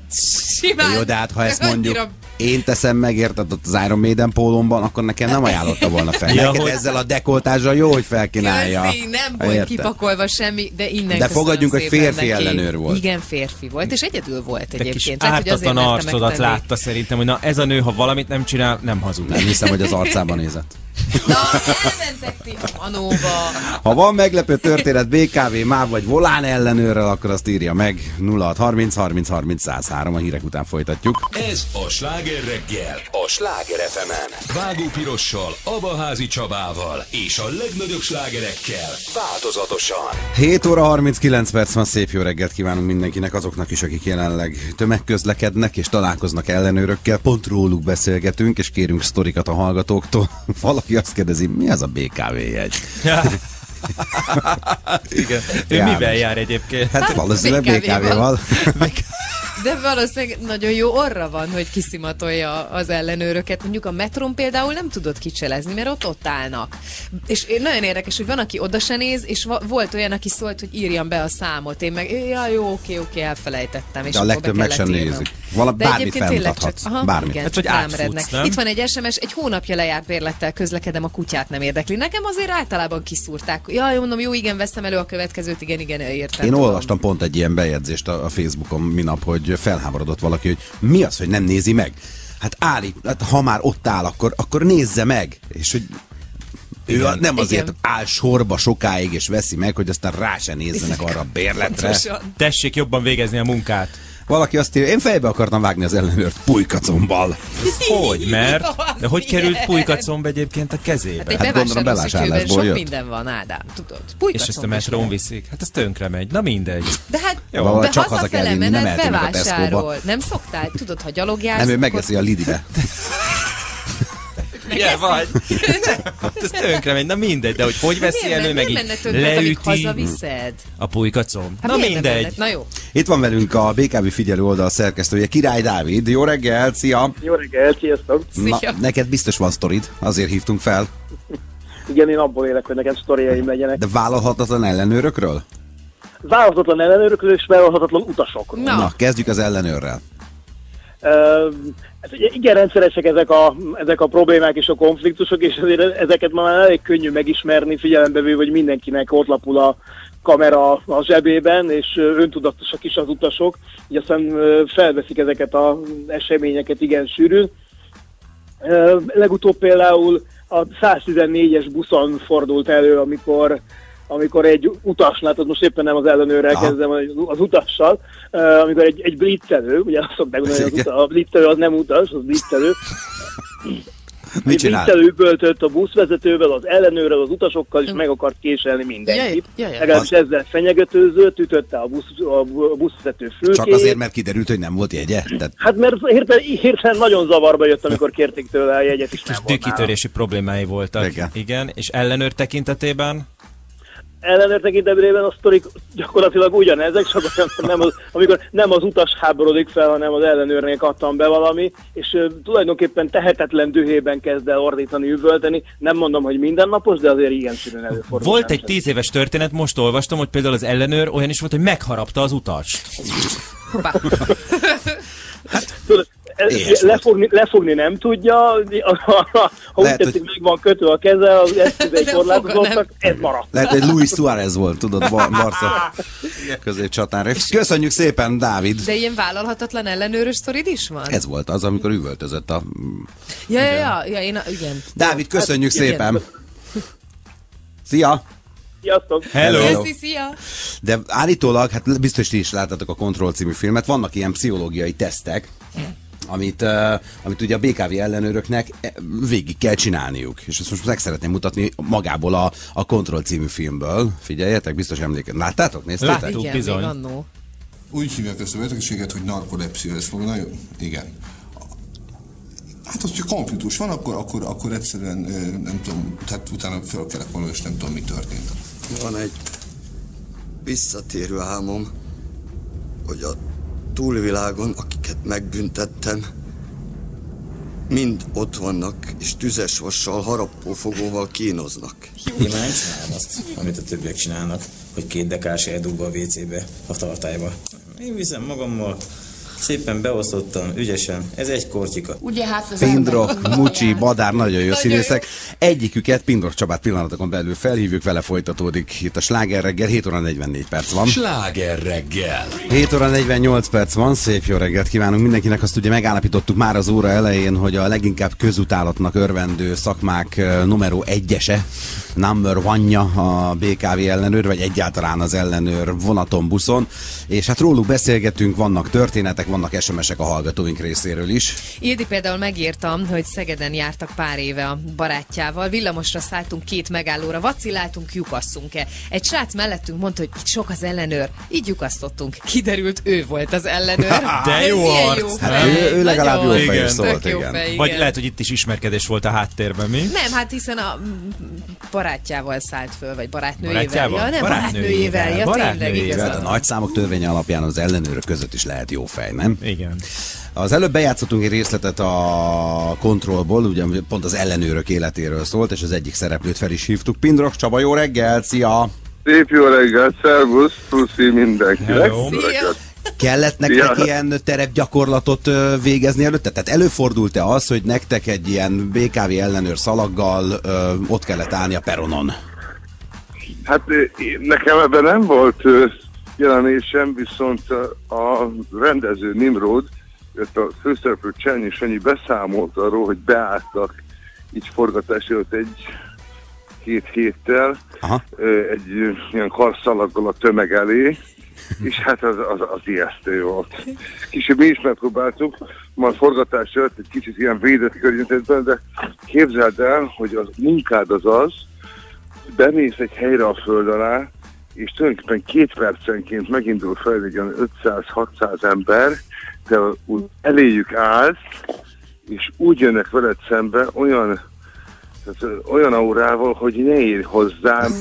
simán. Jó, de hát ha ezt annyira- mondjuk én teszem meg, érted, ott az Iron Maiden pólomban, akkor nekem nem ajánlotta volna fel. Ja, Neked hogy- ezzel a dekoltással jó, hogy felkínálja. Köszi, nem volt Érted? kipakolva semmi, de innen De fogadjunk, hogy férfi neki. ellenőr volt. Igen, férfi volt, és egyedül volt Te kis egyébként. Lehet, hogy azért arcodat megtenni. látta szerintem, hogy na ez a nő, ha valamit nem csinál, nem hazud. Nem hiszem, hogy az arcában nézett. Na, elmentek ti a manóba. Ha van meglepő történet BKV, MÁV vagy Volán ellenőrrel, akkor azt írja meg 0630 30 30 103. A hírek után folytatjuk. Ez a sláger reggel, a Sláger fm Vágó Pirossal, Abaházi Csabával és a legnagyobb slágerekkel változatosan. 7 óra 39 perc van, szép jó reggelt kívánunk mindenkinek, azoknak is, akik jelenleg tömegközlekednek és találkoznak ellenőrökkel. Pont róluk beszélgetünk, és kérünk sztorikat a hallgatóktól. (laughs) Valaki azt kérdezi, mi az a BKV jegy? (laughs) (laughs) Igen. Ő János. mivel jár egyébként? Hát valószínűleg BKV-val. De valószínűleg nagyon jó orra van, hogy kiszimatolja az ellenőröket. Mondjuk a metrón például nem tudod kicselezni, mert ott ott állnak. És nagyon érdekes, hogy van, aki oda se néz, és volt olyan, aki szólt, hogy írjam be a számot. Én meg, ja, jó, oké, oké, elfelejtettem. És De a legtöbb meg sem nézik. Vala, De bármit egyébként tényleg csak, felmutathatsz. aha, Bármit. igen, Hát, hogy átfutsz, nem? Itt van egy SMS, egy hónapja lejárt bérlettel közlekedem, a kutyát nem érdekli. Nekem azért általában kiszúrták. Ja, mondom, jó, igen, veszem elő a következőt, igen, igen, értem. Én tudom. olvastam pont egy ilyen bejegyzést a, a Facebookon minap, hogy felháborodott valaki, hogy mi az, hogy nem nézi meg? Hát állít, hát ha már ott áll, akkor, akkor nézze meg. És hogy ő Igen. nem azért Igen. áll sorba sokáig és veszi meg, hogy aztán rá se nézzenek arra a bérletre. Pontosan. Tessék jobban végezni a munkát. Valaki azt írja, én fejbe akartam vágni az ellenőrt pulykacombbal. Hogy? Mert? De hogy került pulykacomb egyébként a kezébe? Hát egy Hát gondolom bevásárlásból sok jött. minden van, Ádám, tudod. és Pulykacomb ezt a metrón viszik? Hát ez tönkre megy. Na mindegy. De hát Jó, de csak haza kell vinni, nem bevásárol. Nem szoktál? Tudod, ha gyalogjársz, Nem, ő megeszi a Lidibe. (laughs) Ugye vagy? (laughs) Hát ez tönkre megy. Na mindegy, de hogy hogy veszi Miért elő, meg így leüti hazaviszed? a pulykacomb. Hát Na mindegy. Na jó. Itt van velünk a BKV figyelő oldal szerkesztője, Király Dávid. Jó reggel, szia! Jó reggel, sziasztok! Na, Szia. neked biztos van sztorid, azért hívtunk fel. Igen, én abból élek, hogy nekem sztoriaim legyenek. De vállalhatatlan ellenőrökről? Vállalhatatlan ellenőrökről és vállalhatatlan utasokról. Na, Na, kezdjük az ellenőrrel. Hát igen rendszeresek ezek a, ezek a problémák és a konfliktusok, és azért ezeket már elég könnyű megismerni, figyelembe véve, hogy mindenkinek ott lapul a kamera a zsebében, és öntudatosak is az utasok, így aztán felveszik ezeket az eseményeket igen sűrűn. Legutóbb például a 114-es buszon fordult elő, amikor amikor egy utas, látod most éppen nem az ellenőrrel Aha. kezdem, hanem az utassal, uh, amikor egy, egy blitzelő, ugye azt szokták mondani, hogy az uta, a blitzelő az nem utas, az blitzelő. Mit egy csinál? blitzelő böltött a buszvezetővel, az ellenőrrel, az utasokkal, és meg akart késelni mindenkit. Legalábbis ezzel fenyegetőzött, ütötte a, busz, a buszvezető fülkét. Csak azért, mert kiderült, hogy nem volt jegye? Tehát Hát mert hirtelen, hirtelen nagyon zavarba jött, amikor kérték tőle a jegyet, és És dükitörési problémái voltak. Igen. Igen. És ellenőr tekintetében? Ellenőr tekintetében a sztorik gyakorlatilag ugyanezek, csak nem az, amikor nem az utas háborodik fel, hanem az ellenőrnél kattan be valami, és uh, tulajdonképpen tehetetlen dühében kezd el ordítani, üvölteni. Nem mondom, hogy mindennapos, de azért ilyen sűrűn előfordul. Volt egy tíz éves történet, most olvastam, hogy például az ellenőr olyan is volt, hogy megharapta az utast. (laughs) Ez- lefogni, lefogni nem tudja, (laughs) ha, úgy Lehet, tetszik, meg van kötve a keze, az (laughs) Nem korlátozottak, ez maradt. Lehet, hogy Luis Suárez volt, tudod, Bar- Barca középcsatára. És Köszönjük szépen, Dávid! De ilyen vállalhatatlan ellenőrös sztorid is van? Ez volt az, amikor üvöltözött a... Ja, ja, ja, ja én, igen. Dávid, köszönjük Hát, igen. szépen! Szia! Sziasztok! Hello! Köszi, szia! De állítólag, hát biztos ti is láttatok a Control című filmet, vannak ilyen pszichológiai tesztek, amit, uh, amit ugye a BKV ellenőröknek eh, végig kell csinálniuk. És ezt most meg szeretném mutatni magából a, a Control című filmből. Figyeljetek, biztos emléket. Láttátok? Néztétek? Láttuk, Igen, bizony. annó. Úgy hívják ezt a betegséget, hogy narkolepsia, ez fog nagyon... Igen. Hát, hogyha konfliktus van, akkor, akkor, akkor egyszerűen, nem tudom, tehát utána fel kellett volna, és nem tudom, mi történt. Van egy visszatérő álmom, hogy a túlvilágon, akiket megbüntettem, mind ott vannak, és tüzes vassal, harapófogóval kínoznak. Én már nem csinálom azt, amit a többiek csinálnak, hogy két dekás eldugva a WC-be, a tartályba. Én viszem magammal, szépen beosztottam, ügyesen, ez egy kortyika. Ugye hát az Pindrok, Mucsi, Badár, nagyon jó színészek. Egyiküket, Pindrok Csabát pillanatokon belül felhívjuk, vele folytatódik itt a Sláger reggel, 7 óra 44 perc van. Sláger reggel. 7 óra 48 perc van, szép jó reggelt kívánunk mindenkinek. Azt ugye megállapítottuk már az óra elején, hogy a leginkább közutálatnak örvendő szakmák eh, numero egyese, number one a BKV ellenőr, vagy egyáltalán az ellenőr vonaton, buszon. És hát róluk beszélgetünk, vannak történetek, vannak SMS-ek a hallgatóink részéről is. Ildi például megírtam, hogy Szegeden jártak pár éve a barátjával, villamosra szálltunk két megállóra, vaciláltunk, lyukasszunk-e. Egy srác mellettünk mondta, hogy itt sok az ellenőr, így lyukasztottunk. Kiderült, ő volt az ellenőr. (laughs) De jó. Jó Hát ő- ő legalább jó fej Igen. szólt, igen. fej, Vagy lehet, hogy itt is ismerkedés volt a háttérben, mi? Nem, hát hiszen a barátjával szállt föl, vagy barátnőjével. Barátjával? Ja, nem, Barátnőjével, barátnőjével. Ja, tényleg barátnőjével. Hát a nagy számok törvénye alapján az ellenőrök között is lehet jó fej, nem? Igen. Az előbb bejátszottunk egy részletet a kontrollból, ugye pont az ellenőrök életéről szólt, és az egyik szereplőt fel is hívtuk. Pindrok Csaba, jó reggel, szia! Szép jó reggelt, szervusz, puszi mindenkinek. Kellett nektek Ja. ilyen terepgyakorlatot végezni előtte? Tehát előfordult-e az, hogy nektek egy ilyen BKV ellenőr szalaggal ö, ott kellett állni a peronon? Hát nekem ebben nem volt jelenésem, viszont a, a rendező Nimrod, a főszereplő Csenyi Sanyi beszámolt arról, hogy beálltak így forgatás előtt egy két héttel Aha. egy ilyen karszalaggal a tömeg elé, (laughs) és hát az, az, az ijesztő volt. Kicsit mi is megpróbáltuk, majd forgatás előtt egy kicsit ilyen védett környezetben, de képzeld el, hogy az munkád az az, bemész egy helyre a föld alá, és tulajdonképpen két percenként megindul fel egy olyan 500-600 ember, de úgy eléjük állsz, és úgy jönnek veled szembe olyan tehát, olyan aurával, hogy ne érj hozzám.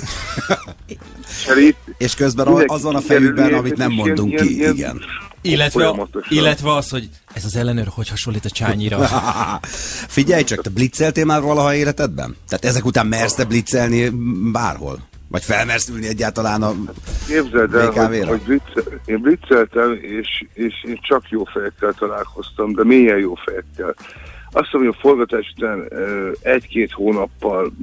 Cserit, (laughs) És közben Mindenki az van a fejükben, amit nem mondunk ilyen- ki, ilyen- igen. Illetve, illetve az, hogy ez az ellenőr hogy hasonlít a csányira. (laughs) Figyelj csak, te blitzeltél már valaha életedben? Tehát ezek után mersz te blitzelni bárhol? Vagy felmersz ülni egyáltalán a Képzeld el, hogy, hogy blitz, én blitzeltem, és, és én csak jó fejekkel találkoztam, de mélyen jó fejekkel. Azt mondom, hogy a forgatás után egy-két hónappal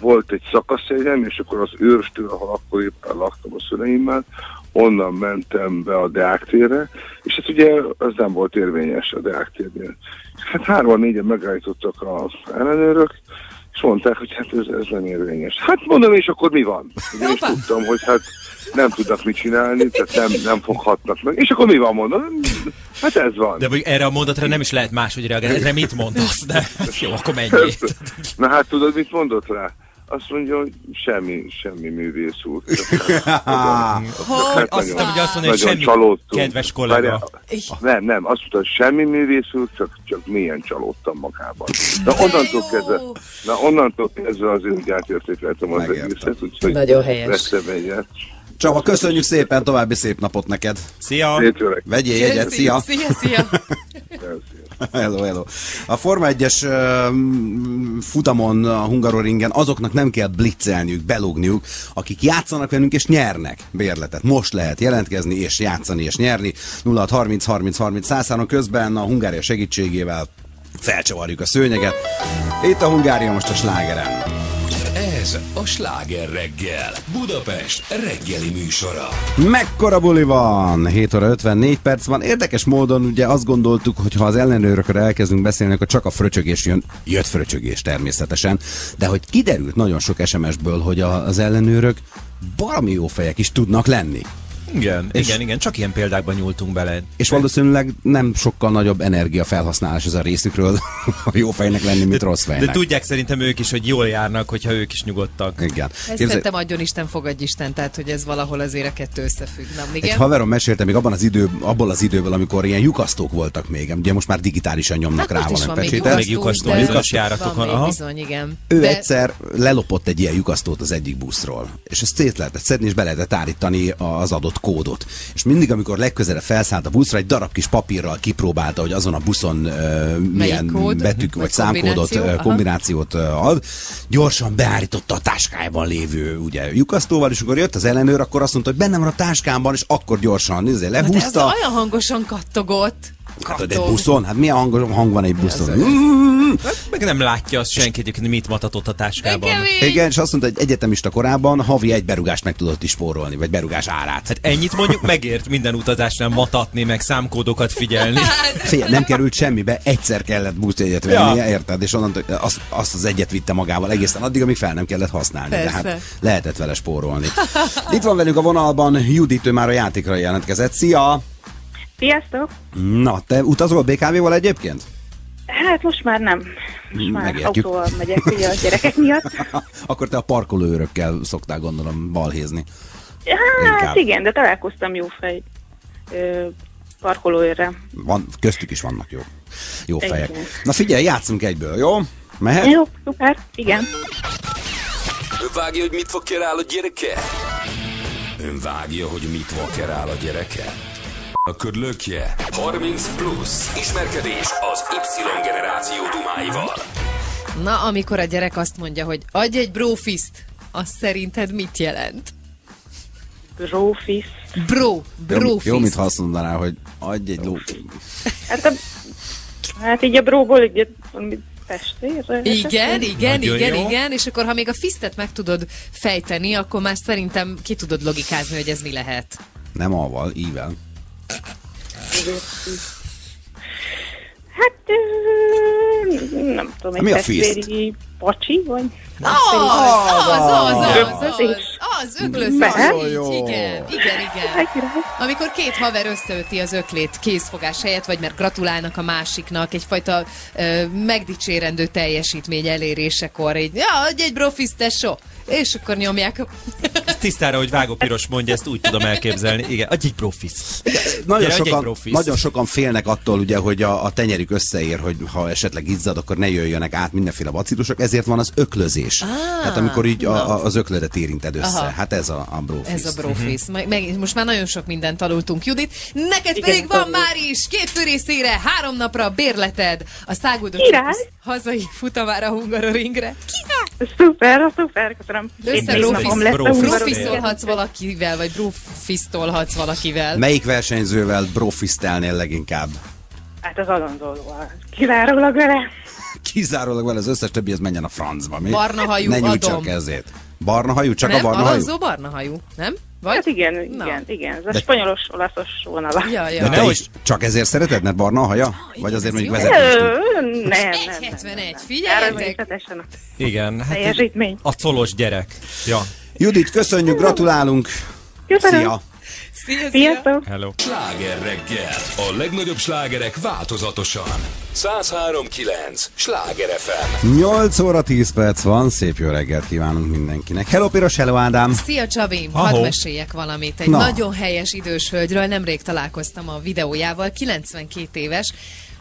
volt egy szakaszjegyem, és akkor az őrstől, ahol akkor éppen laktam a szüleimmel, onnan mentem be a Deák térre, és hát ugye az nem volt érvényes a Deák térnél. Hát hárman négyen megállítottak az ellenőrök, és mondták, hogy hát ez, ez nem érvényes. Hát mondom, és akkor mi van? Ugye is tudtam, hogy hát nem tudnak mit csinálni, tehát nem, nem foghatnak meg. És akkor mi van, mondom? Hát ez van. De mondjuk erre a mondatra nem is lehet máshogy reagálni. Erre mit mondasz? De (laughs) jó, akkor menjél. Na hát tudod, mit mondott rá? Azt mondja, hogy semmi, semmi művész úr. (laughs) Hogy? Azt hittem, hogy azt mondja, hogy semmi kedves kollega. Nem, nem, azt mondta, hogy semmi művész úr, csak, csak milyen csalódtam magában. Na onnantól kezdve, na onnantól kezdve azért úgy átértékeltem az egészet, úgyhogy Nagyon helyes. Csaba, köszönjük szépen, további szép napot neked. Szia! Vegyél jegyet, szia! Szia, szia! (laughs) (laughs) Hello, hello. A Forma 1-es uh, futamon a Hungaroringen azoknak nem kell blitzelniük, belugniuk, akik játszanak velünk és nyernek bérletet. Most lehet jelentkezni és játszani és nyerni. 06 30 30 30 103 közben a Hungária segítségével felcsavarjuk a szőnyeget. Itt a Hungária most a slágeren. Ez a Sláger reggel. Budapest reggeli műsora. Mekkora buli van? 7 óra 54 perc van. Érdekes módon ugye azt gondoltuk, hogy ha az ellenőrökről elkezdünk beszélni, akkor csak a fröcsögés jön. Jött fröcsögés természetesen. De hogy kiderült nagyon sok SMS-ből, hogy az ellenőrök valami jó fejek is tudnak lenni. Igen, És- igen, igen, csak ilyen példákban nyúltunk bele. És valószínűleg nem sokkal nagyobb energiafelhasználás ez a részükről, (laughs) a jó fejnek lenni, mint rossz De fejnek. tudják szerintem ők is, hogy jól járnak, hogyha ők is nyugodtak. Igen. Ezt Képzel- szerintem adjon Isten, fogadj Isten, tehát hogy ez valahol azért a kettő összefügg. Nem, Egy igen? haverom mesélte még abban az idő, abból az időből, amikor ilyen lyukasztók voltak még, ugye most már digitálisan nyomnak Hát rá valami van még pecsétet. lyukasztó, lyukasztó de- bizonyos járatokon, aha. bizony, igen. Ő De- egyszer lelopott egy ilyen lyukasztót az egyik buszról, és ezt szét lehetett szedni, és be lehetett állítani az adott kódot. És mindig, amikor legközelebb felszállt a buszra, egy darab kis papírral kipróbálta, hogy azon a buszon uh, milyen kód? betűk vagy, Vagy számkódot, kombináció? kombinációt ö, ad. Gyorsan beállította a táskájában lévő ugye, lyukasztóval, és amikor jött az ellenőr, akkor azt mondta, hogy bennem van a táskámban, és akkor gyorsan nézze, Na de ez lehúzta. olyan hangosan kattogott. Hát, de egy buszon? Hát milyen hang, hang van egy buszon? Meg nem látja azt senki egyébként, mit matatott a táskában. Igen, és azt mondta, hogy egyetemista korában havi egy berugást meg tudott is spórolni, vagy berugás árát. Hát ennyit mondjuk megért minden utazásnál matatni, meg számkódokat figyelni. Figyelj, nem került semmibe, egyszer kellett buszjegyet Ja. vennie, érted? És onnantól azt, azt az egyet vitte magával egészen addig, amíg fel nem kellett használni. De Persze. hát lehetett vele spórolni. Itt van velünk a vonalban Judit, ő már a játékra jelentkezett. Szia! Sziasztok! Na, te utazol BKV-val egyébként? Hát most már nem. Most már Megértjük. autóval megyek ugye a gyerekek miatt. (laughs) Akkor te a parkolóőrökkel szoktál gondolom balhézni. Hát Inkább. igen, de találkoztam jó fej ö, parkolóőrre. Van, köztük is vannak jó, jó Igen. fejek. Na figyelj, játszunk egyből, jó? Mehet? Jó, szuper, igen. Ön vágja, hogy mit vakerál a gyereke? Ön vágja, hogy mit vakerál a gyereke? Akkor lökje. 30 plusz. Ismerkedés az Y generáció dumáival. Na, amikor a gyerek azt mondja, hogy adj egy brófiszt, az szerinted mit jelent? Brófiszt. Bro, Jó, brófiszt. jó, mintha azt mondaná, hogy adj egy ló... Hát, a, hát így a bróból így testvére. Igen, igen, Nagyon igen, jó. igen, és akkor ha még a fisztet meg tudod fejteni, akkor már szerintem ki tudod logikázni, hogy ez mi lehet. Nem alval, ível. Hát nem tudom, egy Mi a testvéri pacsi, vagy... Az, az, az, az, az, Öklözés. az, öklözés. Igen, igen, igen. Amikor két haver összeöti az öklét kézfogás helyett, vagy mert gratulálnak a másiknak, egyfajta ö, megdicsérendő teljesítmény elérésekor, így, ja, adj egy brofiszt, tesó, és akkor nyomják a... Tisztára, hogy Vágó Piros mondja, ezt úgy tudom elképzelni. Igen, adj egy profisz. Nagyon Gyere, sokan, profiszt. nagyon sokan félnek attól, ugye, hogy a, a tenyerük összeér, hogy ha esetleg izzad, akkor ne jöjjönek át mindenféle bacillusok, ezért van az öklözés. Ah, Tehát amikor így a, a, az öklödet érinted össze. Aha. Hát ez a, a brofist. Ez a brofisz. Meg, meg, most már nagyon sok mindent tanultunk, Judit. Neked Igen, pedig van már is két főrészére, három napra bérleted a száguldó Király. Hazai futamára Hungaroringre. Szuper, szuper, köszönöm. Összebrófisz- lesz a Hungaroring. Brófisztolhatsz valakivel, vagy brófisztolhatsz valakivel. Melyik versenyzővel brofistelnél leginkább? Hát az Alonzóval. Kizárólag vele. (laughs) Kizárólag vele az összes többi, ez menjen a francba. Mi? Barna hajú, ne adom. kezét. Barna hajú? Csak nem? a barna hajú? Alonso barna hajú, nem? Vagy? Hát igen, igen, igen. Ez a De- spanyolos, olaszos vonala. Ja, ja. De te is csak ezért szereted, mert barna a haja? Vagy azért mondjuk vezetni Nem, nem, nem. 71, Erre figyeljetek! Igen, hát a colos gyerek. Ja. Judit, köszönjük, gratulálunk! Köszönöm. Szia! Szia, Sziasztok! Hello. Sláger reggel. A legnagyobb slágerek változatosan. 103.9. Sláger FM. 8 óra 10 perc van, szép jó reggelt kívánunk mindenkinek. Hello Piros, hello Ádám! Szia Csabi, Ahó. hadd meséljek valamit. Egy Na. nagyon helyes idős hölgyről nemrég találkoztam a videójával, 92 éves,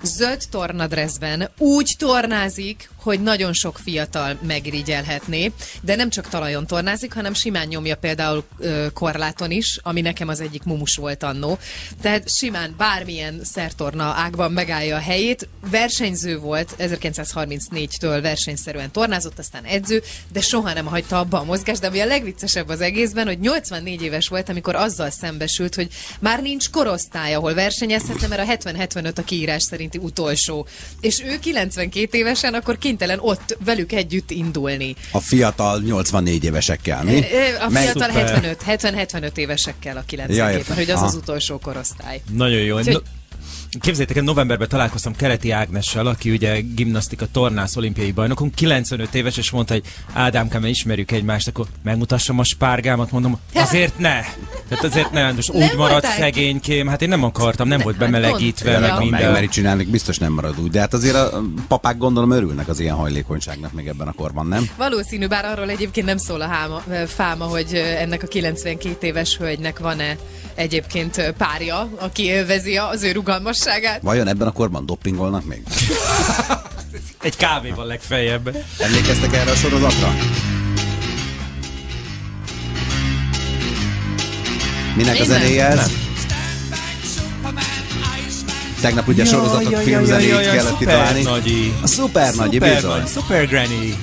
zöld tornadreszben úgy tornázik, hogy nagyon sok fiatal megirigyelhetné, de nem csak talajon tornázik, hanem simán nyomja például ö, korláton is, ami nekem az egyik mumus volt annó. Tehát simán bármilyen szertorna ágban megállja a helyét. Versenyző volt, 1934-től versenyszerűen tornázott, aztán edző, de soha nem hagyta abba a mozgást, de ami a legviccesebb az egészben, hogy 84 éves volt, amikor azzal szembesült, hogy már nincs korosztály, ahol versenyezhetne, mert a 70-75 a kiírás szerinti utolsó. És ő 92 évesen akkor kénytelen ott velük együtt indulni. A fiatal 84 évesekkel, mi? Ö, A Meg- fiatal Szuper. 75, 70-75 évesekkel a 92 Ja, értem. hogy az Aha. az utolsó korosztály. Nagyon jó. Úgyhogy- No, Képzeljétek el, novemberben találkoztam Keleti Ágnessel, aki ugye gimnasztika tornász olimpiai bajnokunk, 95 éves, és mondta, hogy Ádámkám, ismerjük egymást, akkor megmutassam a spárgámat, mondom, azért ne! Tehát azért ne, most Nem úgy maradt voltál- szegénykém, hát én nem akartam, nem volt bemelegítve, pont- meg Ja. Meg minden. meri csinálni, biztos nem marad úgy. De hát azért a papák gondolom örülnek az ilyen hajlékonyságnak még ebben a korban, nem? Valószínű, bár arról egyébként nem szól a háma, fáma, hogy ennek a 92 éves hölgynek van-e egyébként párja, aki élvezi az ő rugalmasságát. Vajon ebben a korban doppingolnak még? (laughs) Egy kávéval legfeljebb. Emlékeztek erre a sorozatra? Minek Én nem. zenéje ez? Nem. Tegnap ugye Jaj, sorozatok jaj, filmzenét jaj, jaj, kellett kitalálni. nagyi. A szuper nagyi, Szuper bizony. nagy, Szuper Granny.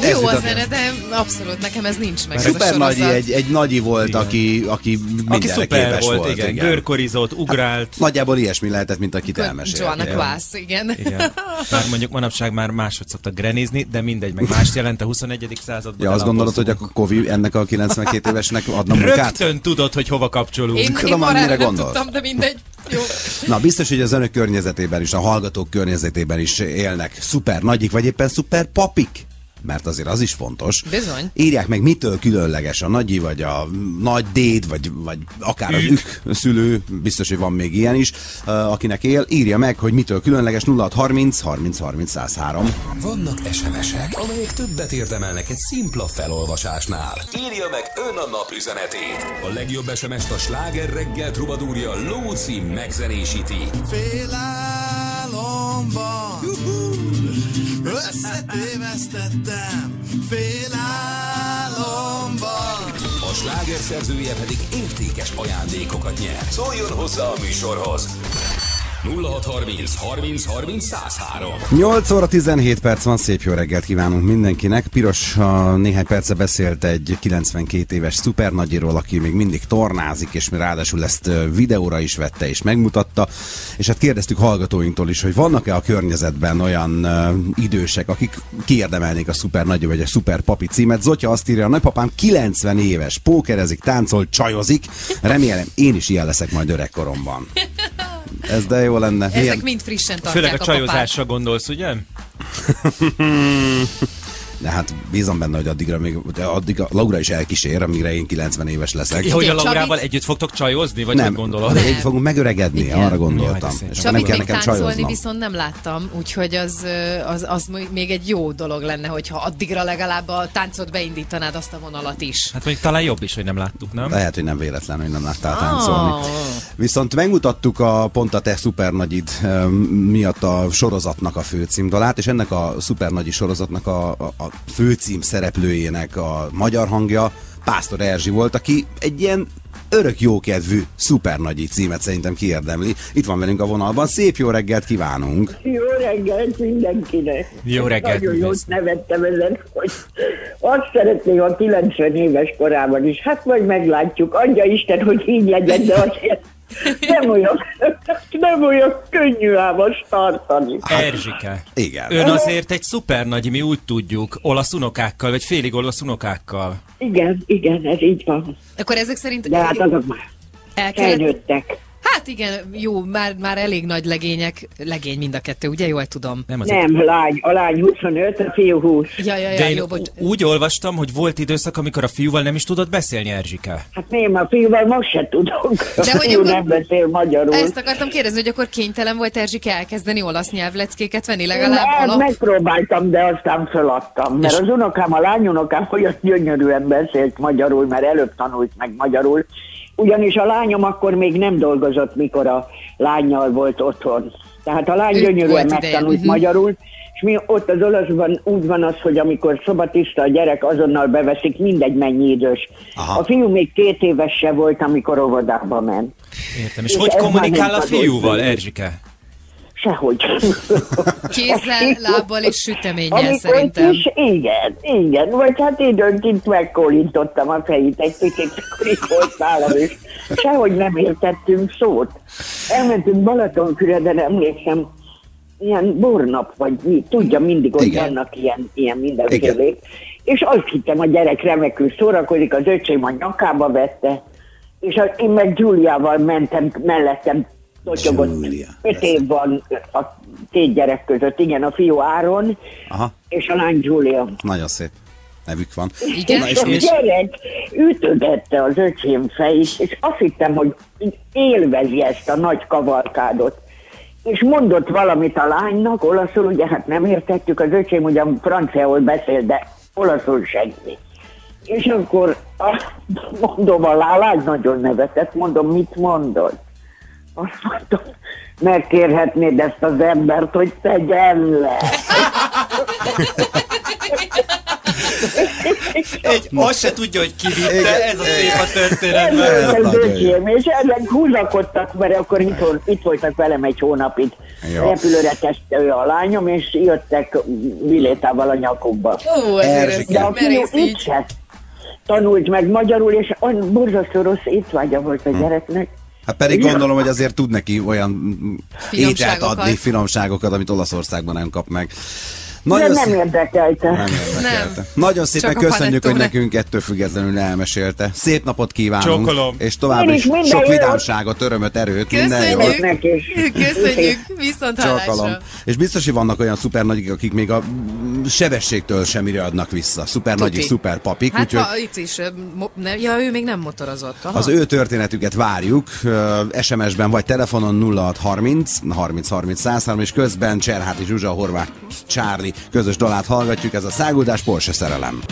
Ez Jó a zene, de abszolút nekem ez nincs meg. ez a Szuper sorozat. egy, egy nagyi volt, aki, aki mindenre szuper képes volt, volt. igen. Görkorizott, ugrált. Hát, nagyjából ilyesmi lehetett, mint akit elmesélt. Joanna Quass, igen. Igen. Már mondjuk manapság már máshogy szoktak grenizni, de mindegy, meg mást jelent a 21. században. Ja, azt gondolod, hogy a Kovi ennek a 92 évesnek adna munkát? Rögtön tudod, hogy hova kapcsolunk. Én, én Tudom, erre nem gondolsz. tudtam, de mindegy. Jó. Na, biztos, hogy az önök környezetében is, a hallgatók környezetében is élnek szuper nagyik, vagy éppen szuper papik. Mert azért az is fontos. Bizony. Írják meg, mitől különleges a nagyi, vagy a nagy déd, vagy, vagy akár az Ők. ük szülő, biztos, hogy van még ilyen is, akinek él, írja meg, hogy mitől különleges 0630 30 30 103. Vannak SMS-ek, amelyek többet érdemelnek egy szimpla felolvasásnál. Írja meg ön a napüzenetét. A legjobb SMS-t a sláger reggel trubadúrja Lóci megzenésíti. Félálomban Összetévesztettem Félálomban A sláger szerzője pedig értékes ajándékokat nyer. Szóljon hozzá a műsorhoz. 0630 30 30 103. 8 óra 17 perc van, szép jó reggelt kívánunk mindenkinek. Piros a néhány perce beszélt egy 92 éves szupernagyiról, aki még mindig tornázik, és mi ráadásul ezt videóra is vette és megmutatta. És hát kérdeztük hallgatóinktól is, hogy vannak-e a környezetben olyan ö, idősek, akik kiérdemelnék a szupernagyi vagy a szuperpapi címet. Zotya azt írja, a nagypapám 90 éves, pókerezik, táncol, csajozik. Remélem, én is ilyen leszek majd öregkoromban. (laughs) Ez de jó lenne. Ezek mind frissen tartják Főleg a a papát. csajozásra gondolsz, ugye? (laughs) De hát bízom benne, hogy addigra még, de addig a Laura is elkísér, amígre én 90 éves leszek. Hogy a Laurával együtt fogtok csajozni, vagy nem, gondolod? de együtt fogunk megöregedni, Igen. arra gondoltam. Jaj, de És akkor nem kell még nekem táncolni viszont nem láttam, úgyhogy az, az, az még egy jó dolog lenne, hogyha addigra legalább a táncot beindítanád azt a vonalat is. Hát mondjuk talán jobb is, hogy nem láttuk, nem? Lehet, hogy nem véletlen, hogy nem láttál Ah. táncolni. Viszont megmutattuk a pont a te szupernagyid miatt a sorozatnak a főcímdalát, és ennek a szupernagyi sorozatnak a, a, a főcím szereplőjének a magyar hangja Pásztor Erzsi volt, aki egy ilyen örök jókedvű szupernagyi címet szerintem kiérdemli. Itt van velünk a vonalban. Szép jó reggelt kívánunk! Jó reggelt mindenkinek. Jó reggelt, Nagyon jót nevettem ezen, hogy azt szeretném a 90 éves korában is. Hát majd meglátjuk. Adja Isten, hogy így legyen, de azért nem olyan, nem olyan könnyű azt tartani. Erzsike. Igen. Ön azért egy szuper nagy, mi úgy tudjuk, olasz unokákkal, vagy félig olasz unokákkal. Igen, igen, ez így van. Akkor ezek szerint De hát azok már el kellett. Hát igen, jó, már, már elég nagy legények. Legény mind a kettő, ugye? Jól tudom. Nem, Nem, lány, a lány 25, a fiú 20. Ja, ja, ja, De én jó, bocs. úgy olvastam, hogy volt időszak, amikor a fiúval nem is tudott beszélni Erzsike. Hát nem, a fiúval most se tudok. De a hogy fiú akkor- nem beszél magyarul. Ezt akartam kérdezni, hogy akkor kénytelen volt Erzsike elkezdeni olasz nyelvleckéket venni legalább Hát alap? megpróbáltam, de aztán feladtam, mert az unokám, a lányunokám olyan gyönyörűen beszélt magyarul, mert előbb tanult meg magyarul, ugyanis a lányom akkor még nem dolgozott, mikor a lányjal volt otthon. Tehát a lány Ő gyönyörűen volt ideje, megtanult mhm. magyarul, és mi ott az olaszban úgy van az, hogy amikor szobatista a gyerek, azonnal beveszik, mindegy mennyi idős. Aha. A fiú még két éves se volt, amikor óvodába ment. Értem. És És hogy kommunikál a fiúval. Erzsike? Sehogy. Kézzel, (laughs) lábbal és süteménnyel szerintem. Is, igen, igen. Vagy hát időnként megkólintottam a fejét egy picit, akkor itt volt nálam, és sehogy nem értettünk szót. Elmentünk Balatonfürre, de emlékszem, ilyen bornap, vagy mi, tudja, mindig ott Igen. vannak ilyen, ilyen mindenfélék. És azt hittem, a gyerek remekül szórakozik, az öcsém a nyakába vette, és én meg Giuliával mentem, mellettem Öt év van a két gyerek között, igen, a fiú Áron, Aha, és a lány Giulia. nagyon szép nevük van. Igen? Na, és és, a gyerek ütögette az öcsém fejét, és azt hittem, hogy élvezi ezt a nagy kavalkádot. És mondott valamit a lánynak, olaszul, ugye hát nem értettük, az öcsém ugyan franciául beszél, de olaszul senki. És akkor a, mondom, a lá- lány nagyon nevetett, mondom, mit mondod? Azt mondtam, megkérhetnéd ezt az embert, hogy tegyen le. Egy, azt se tudja, hogy ki vitte, ez a szép a Ez történetben. és ezek húzakodtak, mert akkor itt, itt voltak velem egy hónapig. Jó. Repülőre teste a lányom, és jöttek bilétával a nyakukba. Ó, Erzsike. De a ez fiú így. se tanult meg magyarul, és olyan borzasztó rossz étvágya volt Hm. a gyereknek. Hát pedig gondolom, hogy azért tud neki olyan ételt adni, finomságokat, amit Olaszországban nem kap meg. De Nagyon nem szép- érdekelte. Nem érdekelte. Nem. Nagyon szépen Csak köszönjük, hogy nekünk ettől függetlenül elmesélte. Szép napot kívánunk. Csókolom. És tovább Én is is minden sok jót. vidámságot, örömöt, erőt, minden jót. Köszönjük. Köszönjük, viszont hallásra. És biztos, hogy vannak olyan szuper nagyik, akik még a sebességtől semire adnak vissza. Szuper nagyik, szuper papik. Hát úgyhogy ha itt is, ne, ja, ő még nem motorozott. Aha. az ő történetüket várjuk ö, SMS-ben vagy telefonon 0630 30 30 103 és közben Cserháti Zsuzsa, Horváth Csárli közös dalát hallgatjuk. Ez a száguldás Porsche szerelem.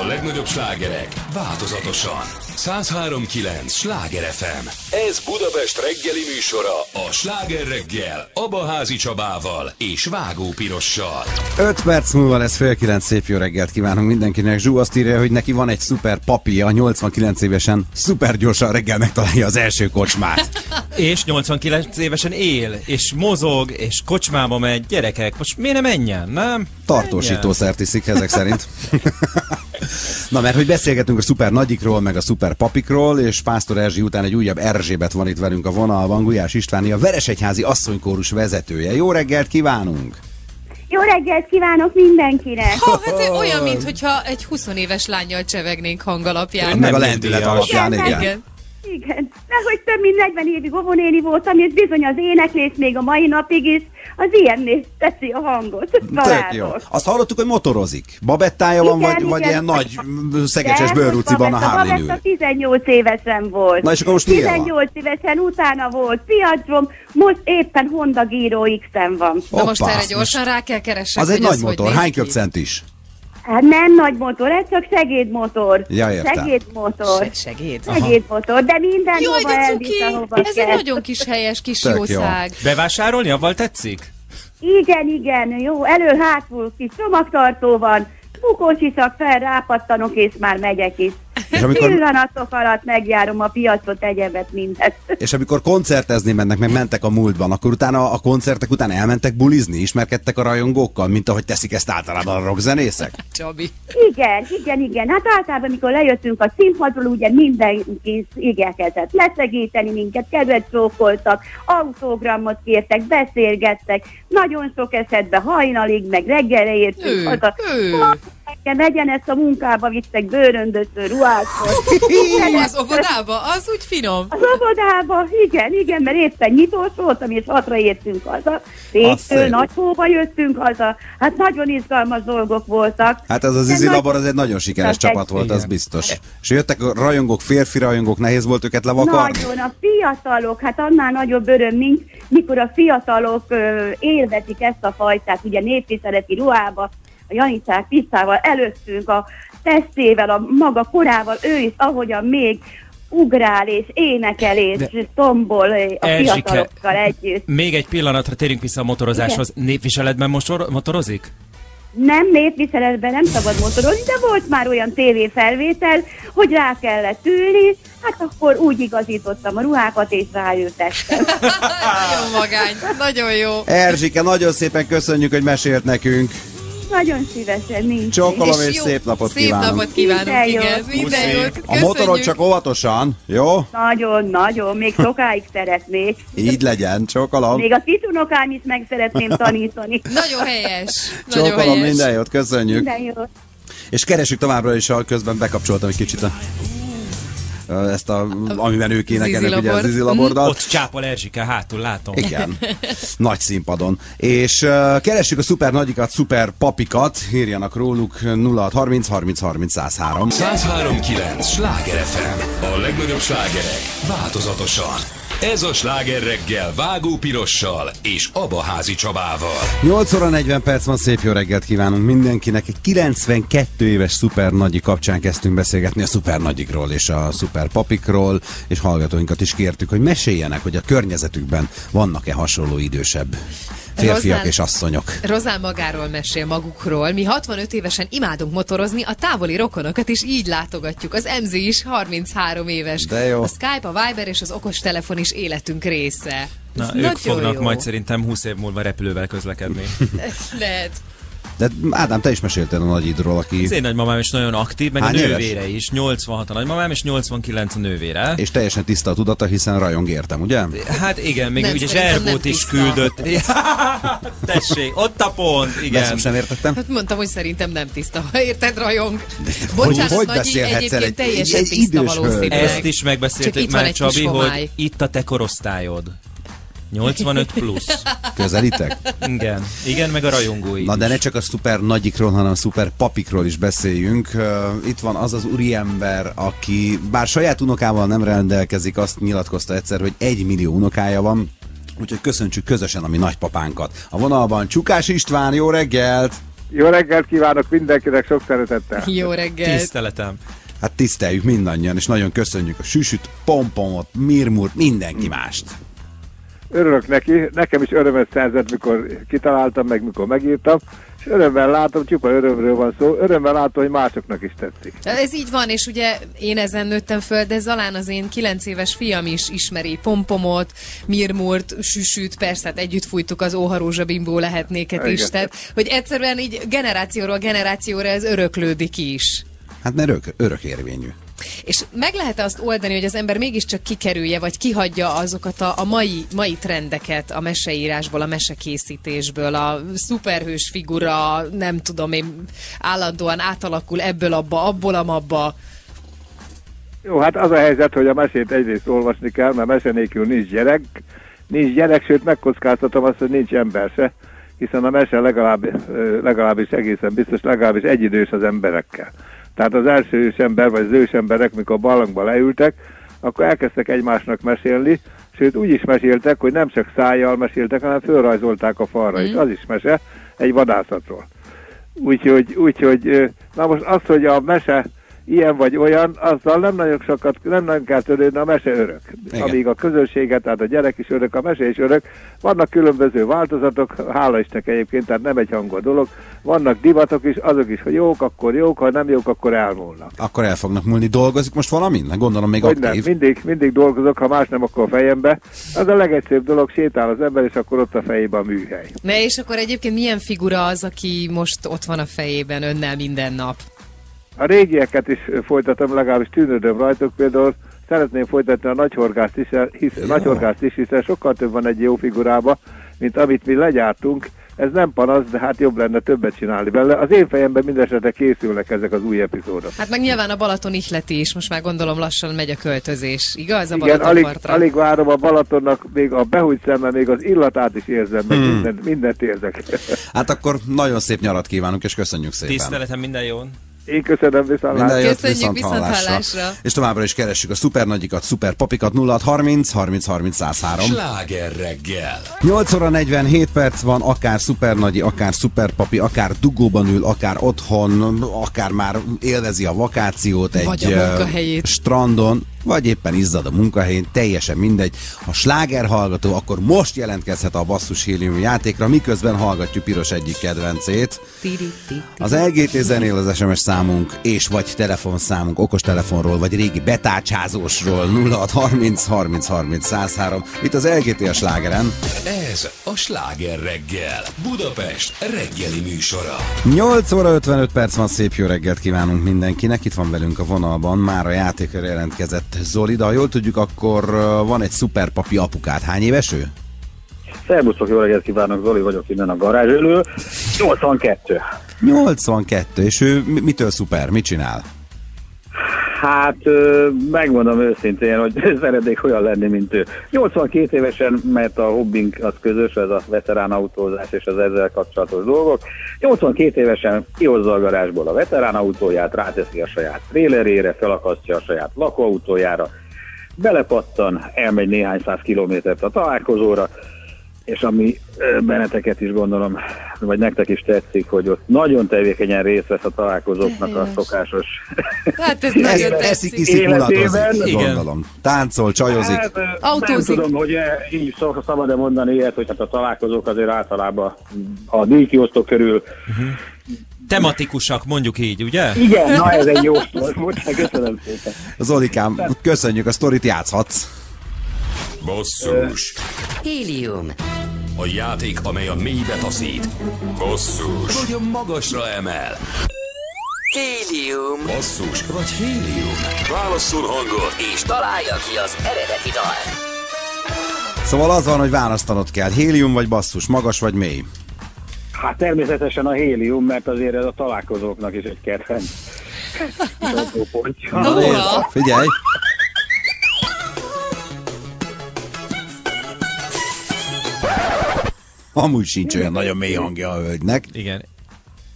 A legnagyobb slágerek változatosan. 103.9 Sláger FM. Ez Budapest reggeli műsora a Sláger reggel, Abaházi Csabával és Vágó Pirossal. 5 perc múlva lesz fél kilenc szép jó reggelt kívánunk mindenkinek. Zsú azt írja, hogy neki van egy szuper papija, 89 évesen szuper gyorsan reggel megtalálja az első kocsmát. (laughs) És 89 évesen él, és mozog, és kocsmába megy, gyerekek, most miért ne menjen, nem? Tartósítószert iszik ezek szerint. (laughs) Na, mert hogy beszélgetünk a szuper nagyikról, meg a szuper papikról, és Pásztor Erzsi után egy újabb Erzsébet van itt velünk a vonalban, Gulyás Istváni, a Veresegyházi asszonykórus vezetője. Jó reggelt kívánunk! Jó reggelt kívánok mindenkinek! Ha, hát olyan, mintha egy 20 éves lányjal csevegnénk hangalapján. Meg a nem lendület alapján, Igen, igen. Igen. Igen, de hogy több mint 40 évig óvonéni voltam, és bizony az éneklés még a mai napig is az ilyenné teszi a hangot. Tök jó. Azt hallottuk, hogy motorozik. Babettája van, Igen, vagy, vagy igen. ilyen nagy szegecses De bőrruciban a Harley Babetta 18 évesen volt. Na és akkor most milyen van? 18 évesen utána volt piacom, most éppen Honda Giro X-en van. Na most Hoppá, erre gyorsan rá kell keresek, Az egy nagy motor. Hány ki. köbcentis? Hát nem nagy motor, ez csak segédmotor. Ja, értem. Segédmotor. Se- segéd. Segédmotor, de minden Jaj, hova de elvisz, ahova Ez egy kell. nagyon kis helyes, kis Tök jó. jószág. Bevásárolni, avval tetszik? Igen, igen, jó, elő-hátul kis csomagtartó van, bukócsiszak fel, rápattanok, és már megyek is. És amikor- Pillanatok alatt megjárom a piacot, egyebet, mindent. És amikor koncertezni mennek, meg mentek a múltban, akkor utána a koncertek után elmentek bulizni, ismerkedtek a rajongókkal, mint ahogy teszik ezt általában a rockzenészek? (laughs) Csabi. Igen, igen, igen. Hát általában, amikor lejöttünk a színpadról, ugye mindenki igyekezett leszegíteni minket, kedvet csókoltak, autogramot kértek, beszélgettek, nagyon sok esetben hajnalig, meg reggelre értünk Ő, legyen ezt a munkába vittek bőröndötő ruhákhoz. Az óvodába? Az úgy finom. Az óvodába, igen, igen, mert éppen nyitós voltam, és hatra értünk haza. Az szép. nagyhóba jöttünk haza. Hát nagyon izgalmas dolgok voltak. Hát ez az De Izi Labor, az egy nagyon sikeres csapat volt, az biztos. És jöttek a rajongók, férfi rajongók, nehéz volt őket levakarni? Nagyon, a fiatalok, hát annál nagyobb öröm nincs, mikor a fiatalok ö, élvezik ezt a fajtát, ugye népviseleti ruhába, Janicák Pizzával előttünk, a testével, a maga korával, ő is, ahogyan még ugrál és énekel és tombol ö, a Erzsike, fiatalokkal együtt. Még egy pillanatra térjünk vissza a motorozáshoz. Népviseletben mosor- motorozik? Nem népviseletben nem szabad motorozni, de volt már olyan tévéfelvétel, hogy rá kellett ülni, hát akkor úgy igazítottam a ruhákat és ráültettem. (laughs) (laughs) Nagyon magány, nagyon jó. Erzsike, nagyon szépen köszönjük, hogy mesélt nekünk. Nagyon szívesen, nincs. Csókolom és jó- szép napot szép kívánunk. napot kívánunk, Minden igen. jót. Minden Puszi. jót. A Köszönjük. csak óvatosan, jó? Nagyon, nagyon, még sokáig szeretnék. Így legyen, csókolom. Még a titunokám is meg szeretném tanítani. (laughs) Nagyon helyes. Nagyon Csókolom, helyes. minden jót, köszönjük. Minden jót. És keresjük továbbra is, a közben bekapcsoltam egy kicsit a ezt a, amiben ők énekelnek, ugye az Zizilabor. Zizi Labordal. Ott csápol Erzsike, hátul látom. Igen, (laughs) nagy színpadon. És uh, keressük a szuper nagyikat, szuper papikat, írjanak róluk 0630 30 30 103. 103.9 Sláger FM. A legnagyobb slágerek változatosan. Ez a sláger reggel Vágó Pirossal és Abaházi Csabával. 8 óra 40 perc van, szép jó reggelt kívánunk mindenkinek. Egy 92 éves szuper nagyi kapcsán kezdtünk beszélgetni a szuper nagyikról és a szuper papikról, és hallgatóinkat is kértük, hogy meséljenek, hogy a környezetükben vannak-e hasonló idősebb férfiak Rozán- és asszonyok. Rozán magáról mesél magukról. Mi 65 évesen imádunk motorozni, a távoli rokonokat is így látogatjuk. Az MZ is 33 éves. De jó. A Skype, a Viber és az okostelefon is életünk része. Na, Ez ők fognak jó. majd szerintem 20 év múlva repülővel közlekedni. (laughs) Lehet. De Ádám, te is meséltél a nagyidról, aki... Az én nagymamám is nagyon aktív, meg Hány a éves? nővére is. 86 a nagymamám, és 89 a nővére. És teljesen tiszta a tudata, hiszen rajong értem, ugye? Hát igen, még Nem, ugye Zserbót is tiszta. küldött. (laughs) (laughs) Tessék, ott a pont, ezt igen. most nem értettem. Hát mondtam, hogy szerintem nem tiszta, ha érted, rajong. Bocsánat, hogy beszélhetsz el egyébként egy- teljesen egy tiszta idős hölgy? valószínűleg. Ezt is megbeszéltük már, egy Csabi, hogy itt a te korosztályod. 85 plusz. Közelitek? Igen, igen, meg a rajongói. Na de ne csak a szuper nagyikról, hanem a szuper papikról is beszéljünk. Itt van az az úriember, aki bár saját unokával nem rendelkezik, azt nyilatkozta egyszer, hogy egy millió unokája van, úgyhogy köszöntsük közösen a mi nagypapánkat. A vonalban Csukás István, jó reggelt! Jó reggelt kívánok mindenkinek, sok szeretettel. Jó reggelt. Tiszteletem. Hát tiszteljük mindannyian, és nagyon köszönjük a süsüt, pompomot, mirmurt, mindenki mást. Örülök neki, nekem is örömet szerzett, mikor kitaláltam, meg mikor megírtam, és örömmel látom, csupa örömről van szó, örömmel látom, hogy másoknak is tetszik. Ez így van, és ugye én ezen nőttem föl, de Zalán az én 9 éves fiam is ismeri Pompomot, Mirmurt, Süsüt, persze, hát együtt fújtuk az Óharózsa bimbó lehetnéket is, tehát, hogy egyszerűen így generációról generációra ez öröklődik is. Hát mert örök, örök érvényű. És meg lehet azt oldani, hogy az ember mégiscsak kikerülje, vagy kihagyja azokat a, a mai, mai trendeket a meseírásból, a mesekészítésből, a szuperhős figura, nem tudom én, állandóan átalakul ebből abba, abból amabba. Jó, hát az a helyzet, hogy a mesét egyrészt olvasni kell, mert mese nélkül nincs gyerek, nincs gyerek, sőt megkockáztatom azt, hogy nincs ember se, hiszen a mese legalább, legalábbis egészen biztos, legalábbis egyidős az emberekkel. Tehát az első ős ember, vagy az ős emberek, mikor barlangba leültek, akkor elkezdtek egymásnak mesélni, sőt úgy is meséltek, hogy nem csak szájjal meséltek, hanem fölrajzolták a falra is. Az is mese egy vadászatról. Úgyhogy, úgyhogy, na most az, hogy a mese ilyen vagy olyan, azzal nem nagyon sokat, nem nagyon kell törődni, a mese örök. Igen. Amíg a közönséget, tehát a gyerek is örök, a mese is örök. Vannak különböző változatok, hála Istennek egyébként, tehát nem egy hangú dolog. Vannak divatok is, azok is, hogy jók, akkor jók, ha nem jók, akkor elmúlnak. Akkor el fognak múlni. Dolgozik most valamin? Gondolom még Hogy nem, aktív. mindig, mindig dolgozok, ha más nem, akkor a fejembe. Az a legegyszerűbb dolog, sétál az ember, és akkor ott a fejében a műhely. Ne, és akkor egyébként milyen figura az, aki most ott van a fejében önnel minden nap? A régieket is folytatom, legalábbis tűnődöm rajtuk, például szeretném folytatni a nagyhorgászt is, hisz, nagyhorgászt is, hiszen sokkal több van egy jó figurába, mint amit mi legyártunk, Ez nem panasz, de hát jobb lenne többet csinálni belőle. Az én fejemben mindesetre készülnek ezek az új epizódok. Hát meg nyilván a Balaton ihleti is, most már gondolom lassan megy a költözés, igaz? A Igen, alig, alig várom a Balatonnak, még a behúgy szemmel, még az illatát is érzem, meg Hmm. mindent, mindent érzek. Hát akkor nagyon szép nyarat kívánunk, és köszönjük szépen. Tiszteletem minden jón. Én köszönöm, viszont Minden jót, Köszönjük, viszont viszont hallásra. hallásra. És továbbra is keressük a szupernagyikat, szuperpapikat 0630 30 30 103. Sláger reggel. 8 óra 47 perc van, akár szupernagyi, akár szuperpapi, akár dugóban ül, akár otthon, akár már élvezi a vakációt egy Vagy a ö, munkahelyét. strandon, vagy éppen izzad a munkahelyén, teljesen mindegy. Ha sláger hallgató, akkor most jelentkezhet a Basszus Hélium játékra, miközben hallgatjuk Piros egyik kedvencét. Az LGT zenél az SMS számunk, és vagy telefonszámunk, okostelefonról, vagy régi betácsázósról 0630 30 30 103. Itt az LGT a slágeren. Ez a Sláger reggel. Budapest reggeli műsora. 8 óra 55 perc van, szép jó reggelt kívánunk mindenkinek. Itt van velünk a vonalban, már a játékra jelentkezett Zoli, de ha jól tudjuk, akkor van egy szuperpapi apukát. Hány éves ő? Szerbuszok, jó reggelt kívánok, Zoli vagyok innen a garázs elől. 82. 82, és ő mi- mitől szuper? Mit csinál? Hát megmondom őszintén, hogy (laughs) szeretnék olyan lenni, mint ő. 82 évesen, mert a hobbink az közös, ez a veterán autózás és az ezzel kapcsolatos dolgok. 82 évesen kihozza a garázsból a veterán autóját, ráteszi a saját trélerére, felakasztja a saját lakóautójára, belepattan, elmegy néhány száz kilométert a találkozóra, és ami benneteket is gondolom, vagy nektek is tetszik, hogy ott nagyon tevékenyen részt vesz a találkozóknak a szokásos Hát ez nagyon Eszik, iszik, Igen. gondolom. Táncol, csajozik. Hát, ö, nem Autózik. tudom, hogy eh, így szabad-e mondani ilyet, hogy hát a találkozók azért általában a díjkiosztó körül. Tematikusak, mondjuk így, ugye? Igen, na ez egy jó szó. Köszönöm szépen. Zolikám, köszönjük, a sztorit játszhatsz. Basszus. Hélium. A játék, amely a mélybe taszít. Basszus. Vagy a magasra emel. Hélium. Basszus. Vagy hélium. Válasszon hangot. És találja ki az eredeti dalt. Szóval az van, hogy választanod kell. Hélium vagy basszus, magas vagy mély. Hát természetesen a hélium, mert azért ez a találkozóknak is egy kedvenc. (laughs) Figyelj! Amúgy sincs olyan nagyon mély hangja a hölgynek. Igen.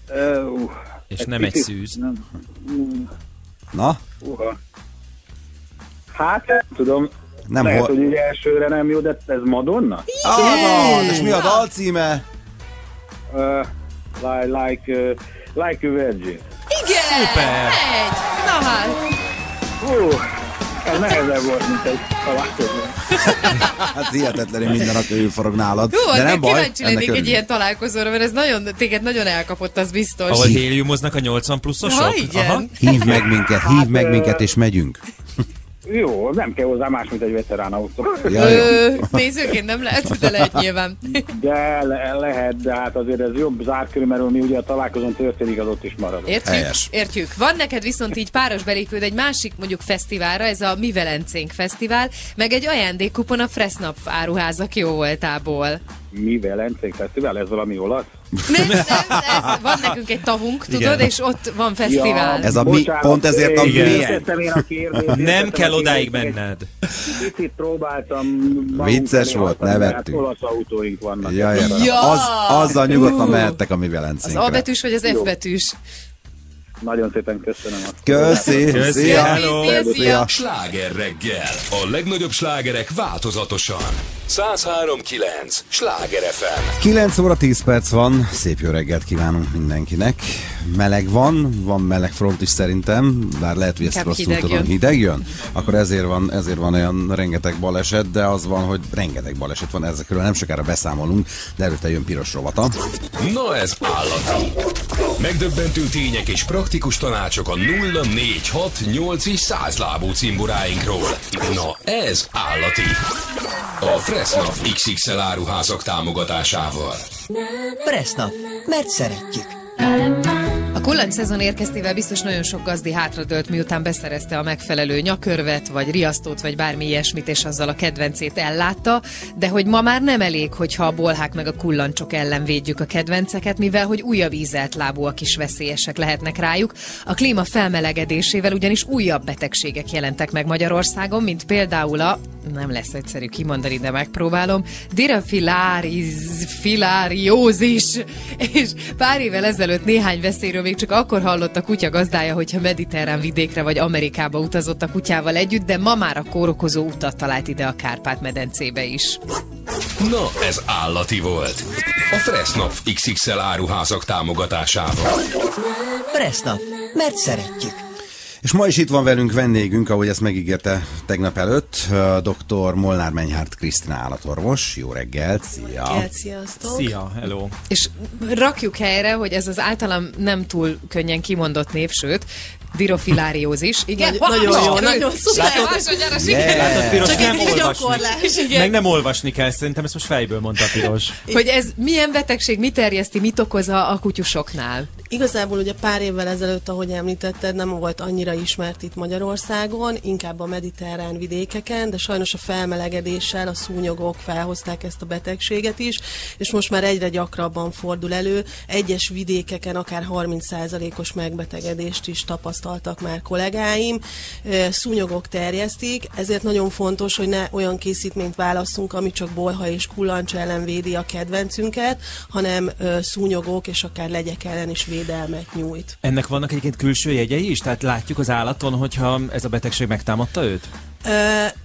Uh, És nem egy szűz. Nem. Na, Uha. Hát, nem tudom. Nem Lehet, hol- hogy így elsőre nem jó, de ez Madonna? az van! És mi a dal címe? Uh, like, like, uh, like a virgin. Igen! Szuper! Na hát! Hú, ez nehezebb volt, mint egy találkozó. Hát hihetetlenül minden nap forog nálad. Hú, De nem baj, kíváncsi lennék egy ilyen találkozóra, mert ez nagyon, téged nagyon elkapott, az biztos. Ahol héliumoznak a 80 pluszosok? Ha, igen. Hívd meg minket, hívd meg Hát, minket, és megyünk. Jó, nem kell hozzá más, mint egy veterán autó. Ja, jó. Ö, nézőként nem lehet, de lehet nyilván. De le, lehet, de hát azért ez jobb zárkörű, mert mi ugye a találkozón történik, az ott is marad. Értjük? Értjük. Van neked viszont így páros belépőd egy másik mondjuk fesztiválra, ez a Mi Velencénk Fesztivál, meg egy ajándékkupon a Fresnap áruházak jó voltából. Mi Velencénk Fesztivál, ez valami olasz? Nem, nem, ez, van nekünk egy tavunk, tudod, Igen. és ott van fesztivál. Ez a mi, pont ezért a kérdést, Nem értettem kell odáig menned. Picit próbáltam Vicces volt, nevettünk. olasz autóink vannak. Ja, ja. Ja! Az, azzal nyugodtan Ú. mehettek a mi Az velencénkre. A betűs vagy az F betűs? Nagyon szépen köszönöm. Köszi, Köszi, szia! hello. Szia, szia. Sláger reggel. A legnagyobb slágerek változatosan. 103.9. Sláger FM. 9 óra 10 perc van, szép jó reggelt kívánunk mindenkinek. Meleg van, van meleg front is szerintem, bár lehet, hogy ezt Inkább rosszul hideg tudom. jön. Hideg jön? Akkor ezért van, ezért van olyan rengeteg baleset, de az van, hogy rengeteg baleset van, ezekről nem sokára beszámolunk, de előtte jön piros rovata. Na ez állati. Megdöbbentő tények és praktikus tanácsok a 0 4 6 8 és 100 lábú cimboráinkról. Na ez állati. A Fresnap XXL áruházak támogatásával. Presnap, mert szeretjük. Kullancs szezon érkeztével biztos nagyon sok gazdi hátradőlt, miután beszerezte a megfelelő nyakörvet, vagy riasztót, vagy bármi ilyesmit, és azzal a kedvencét ellátta, de hogy ma már nem elég, hogyha a bolhák meg a kullancsok ellen védjük a kedvenceket, mivel hogy újabb ízelt lábúak is veszélyesek lehetnek rájuk. A klíma felmelegedésével ugyanis újabb betegségek jelentek meg Magyarországon, mint például a, nem lesz egyszerű kimondani, de megpróbálom, dirafilariózis. És pár évvel ezelőtt néhány veszélyről még csak akkor hallott a kutya gazdája, hogyha mediterrán vidékre vagy Amerikába utazott a kutyával együtt, de ma már a kórokozó utat talált ide a Kárpát-medencébe is. Na, ez állati volt. A Fressnapf XXL áruházak támogatásával. Presnap, mert szeretjük. És ma is itt van velünk vendégünk, ahogy ezt megígérte tegnap előtt, dr. Molnár Menyhárt Krisztina állatorvos. Jó reggelt, szia! Reggelt, sziasztok! Szia, hello! És rakjuk helyre, hogy ez az általam nem túl könnyen kimondott név, sőt, dirofiláriózis. Igen, Nagy- nagyon jó, nagyon szuper. Látod? Látod, Piros, Csak nem egy gyakorlás, igen. Meg nem olvasni kell, szerintem ezt most fejből mondta Piros. Hogy ez milyen betegség, mit terjeszti, mit okoz a, a kutyusoknál? Igazából ugye pár évvel ezelőtt, ahogy említetted, nem volt annyira ismert itt Magyarországon, inkább a mediterrán vidékeken, de sajnos a felmelegedéssel a szúnyogok felhozták ezt a betegséget is, és most már egyre gyakrabban fordul elő. Egyes vidékeken akár 30%-os megbetegedést is tapasztaltak már kollégáim. Szúnyogok terjesztik, ezért nagyon fontos, hogy ne olyan készítményt válasszunk, ami csak bolha és kullancs ellen védi a kedvencünket, hanem szúnyogok és akár legyek ellen is védelmet nyújt. Ennek vannak egyébként külső jegyei is? Tehát látjuk az állaton, hogyha ez a betegség megtámadta őt?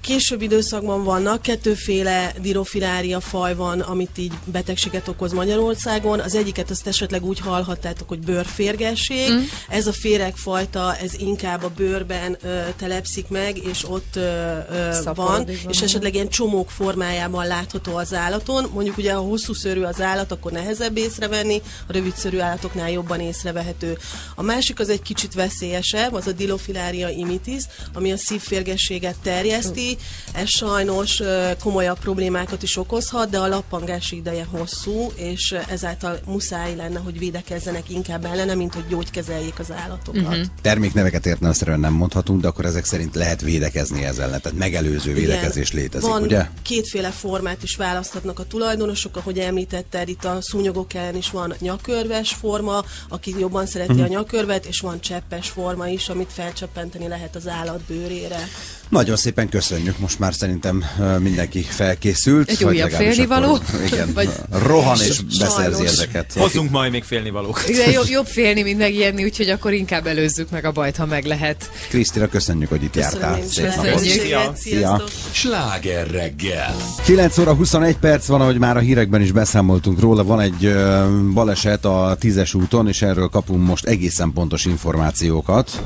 Később időszakban vannak, kettőféle dirofilária faj van, amit így betegséget okoz Magyarországon. Az egyiket azt esetleg úgy hallhattátok, hogy bőrférgesség. Mm. Ez a féregfajta, ez inkább a bőrben ö, telepszik meg, és ott ö, ö, van, és esetleg ilyen csomók formájában látható az állaton. Mondjuk ugye, ha hosszú szőrű az állat, akkor nehezebb észrevenni, a rövid szőrű állatoknál jobban észrevehető. A másik az egy kicsit veszélyesebb, az a Dilophilaria imitis, ami a szívférgességet terjeszti. Ez sajnos komolyabb problémákat is okozhat, de a lappangási ideje hosszú, és ezáltal muszáj lenne, hogy védekezzenek inkább ellene, mint hogy gyógykezeljék az állatokat. Mhm. Termékneveket értelemszerűen nem mondhatunk, de akkor ezek szerint lehet védekezni ezzel ellen. Tehát megelőző védekezés Igen. létezik, Van ugye? kétféle formát is választhatnak a tulajdonosok, ahogy említetted, itt a szúnyogok ellen is van nyakörves forma, aki jobban szereti Mhm. a nyakörvet, és van cseppes forma is, amit felcseppenteni lehet az állat bőrére. Nagyon szépen köszönjük, most már szerintem mindenki felkészült. Egy vagy újabb félnivaló? akkor- Igen, Vagy- rohan és Sajnos. beszerzi ezeket. Hozzunk majd még félnivalókat. De jobb, jobb félni, mint megijedni, úgyhogy akkor inkább előzzük meg a bajt, ha meg lehet. Krisztina, köszönjük, hogy itt jártál. Szép napot. lehetőséget. Szia. Sziasztok. Sláger reggel. 9 óra 21 perc van, ahogy már a hírekben is beszámoltunk róla. Van egy ö, baleset a tízes úton, és erről kapunk most egészen pontos információkat.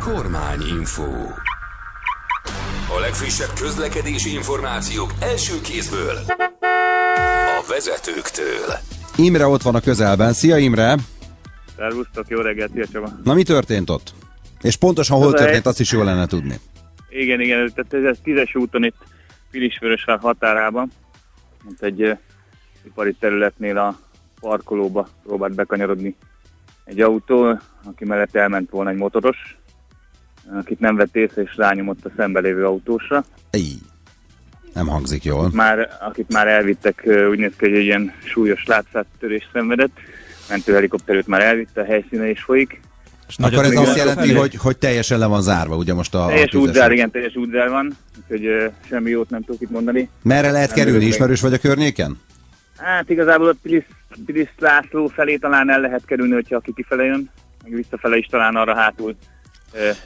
Kormányinfo. A legfrissebb közlekedési információk első kézből. A vezetőktől. Imre ott van a közelben. Szia Imre! Szervusztok, jó reggelt, szia Csaba. Na mi történt ott? És pontosan hol a történt, azt is jól lenne tudni. Igen, igen, tehát ez, ez tízes úton itt Pilisvörösvár határában, mint egy uh, ipari területnél a parkolóba próbált bekanyarodni egy autó, aki mellett elment volna egy motoros, akit nem vett észre és rányomott a szembe lévő autósra. Így. Nem hangzik jól. Már, akit már elvittek, úgy néz ki, hogy egy ilyen súlyos látszáttörés szenvedett, mentőhelikopter őt már elvitte, a helyszíne is folyik. Akkor ez azt jelenti, hogy, hogy teljesen le van zárva, ugye most a, Teljes útzár, út. igen, teljes útzár van, úgyhogy uh, semmi jót nem tudok itt mondani. Merre lehet Nem kerülni? Ismerős vagy a környéken? Hát igazából a Pilis, Pilis László felé talán el lehet kerülni, hogyha aki kifele jön, meg visszafele is talán arra hátul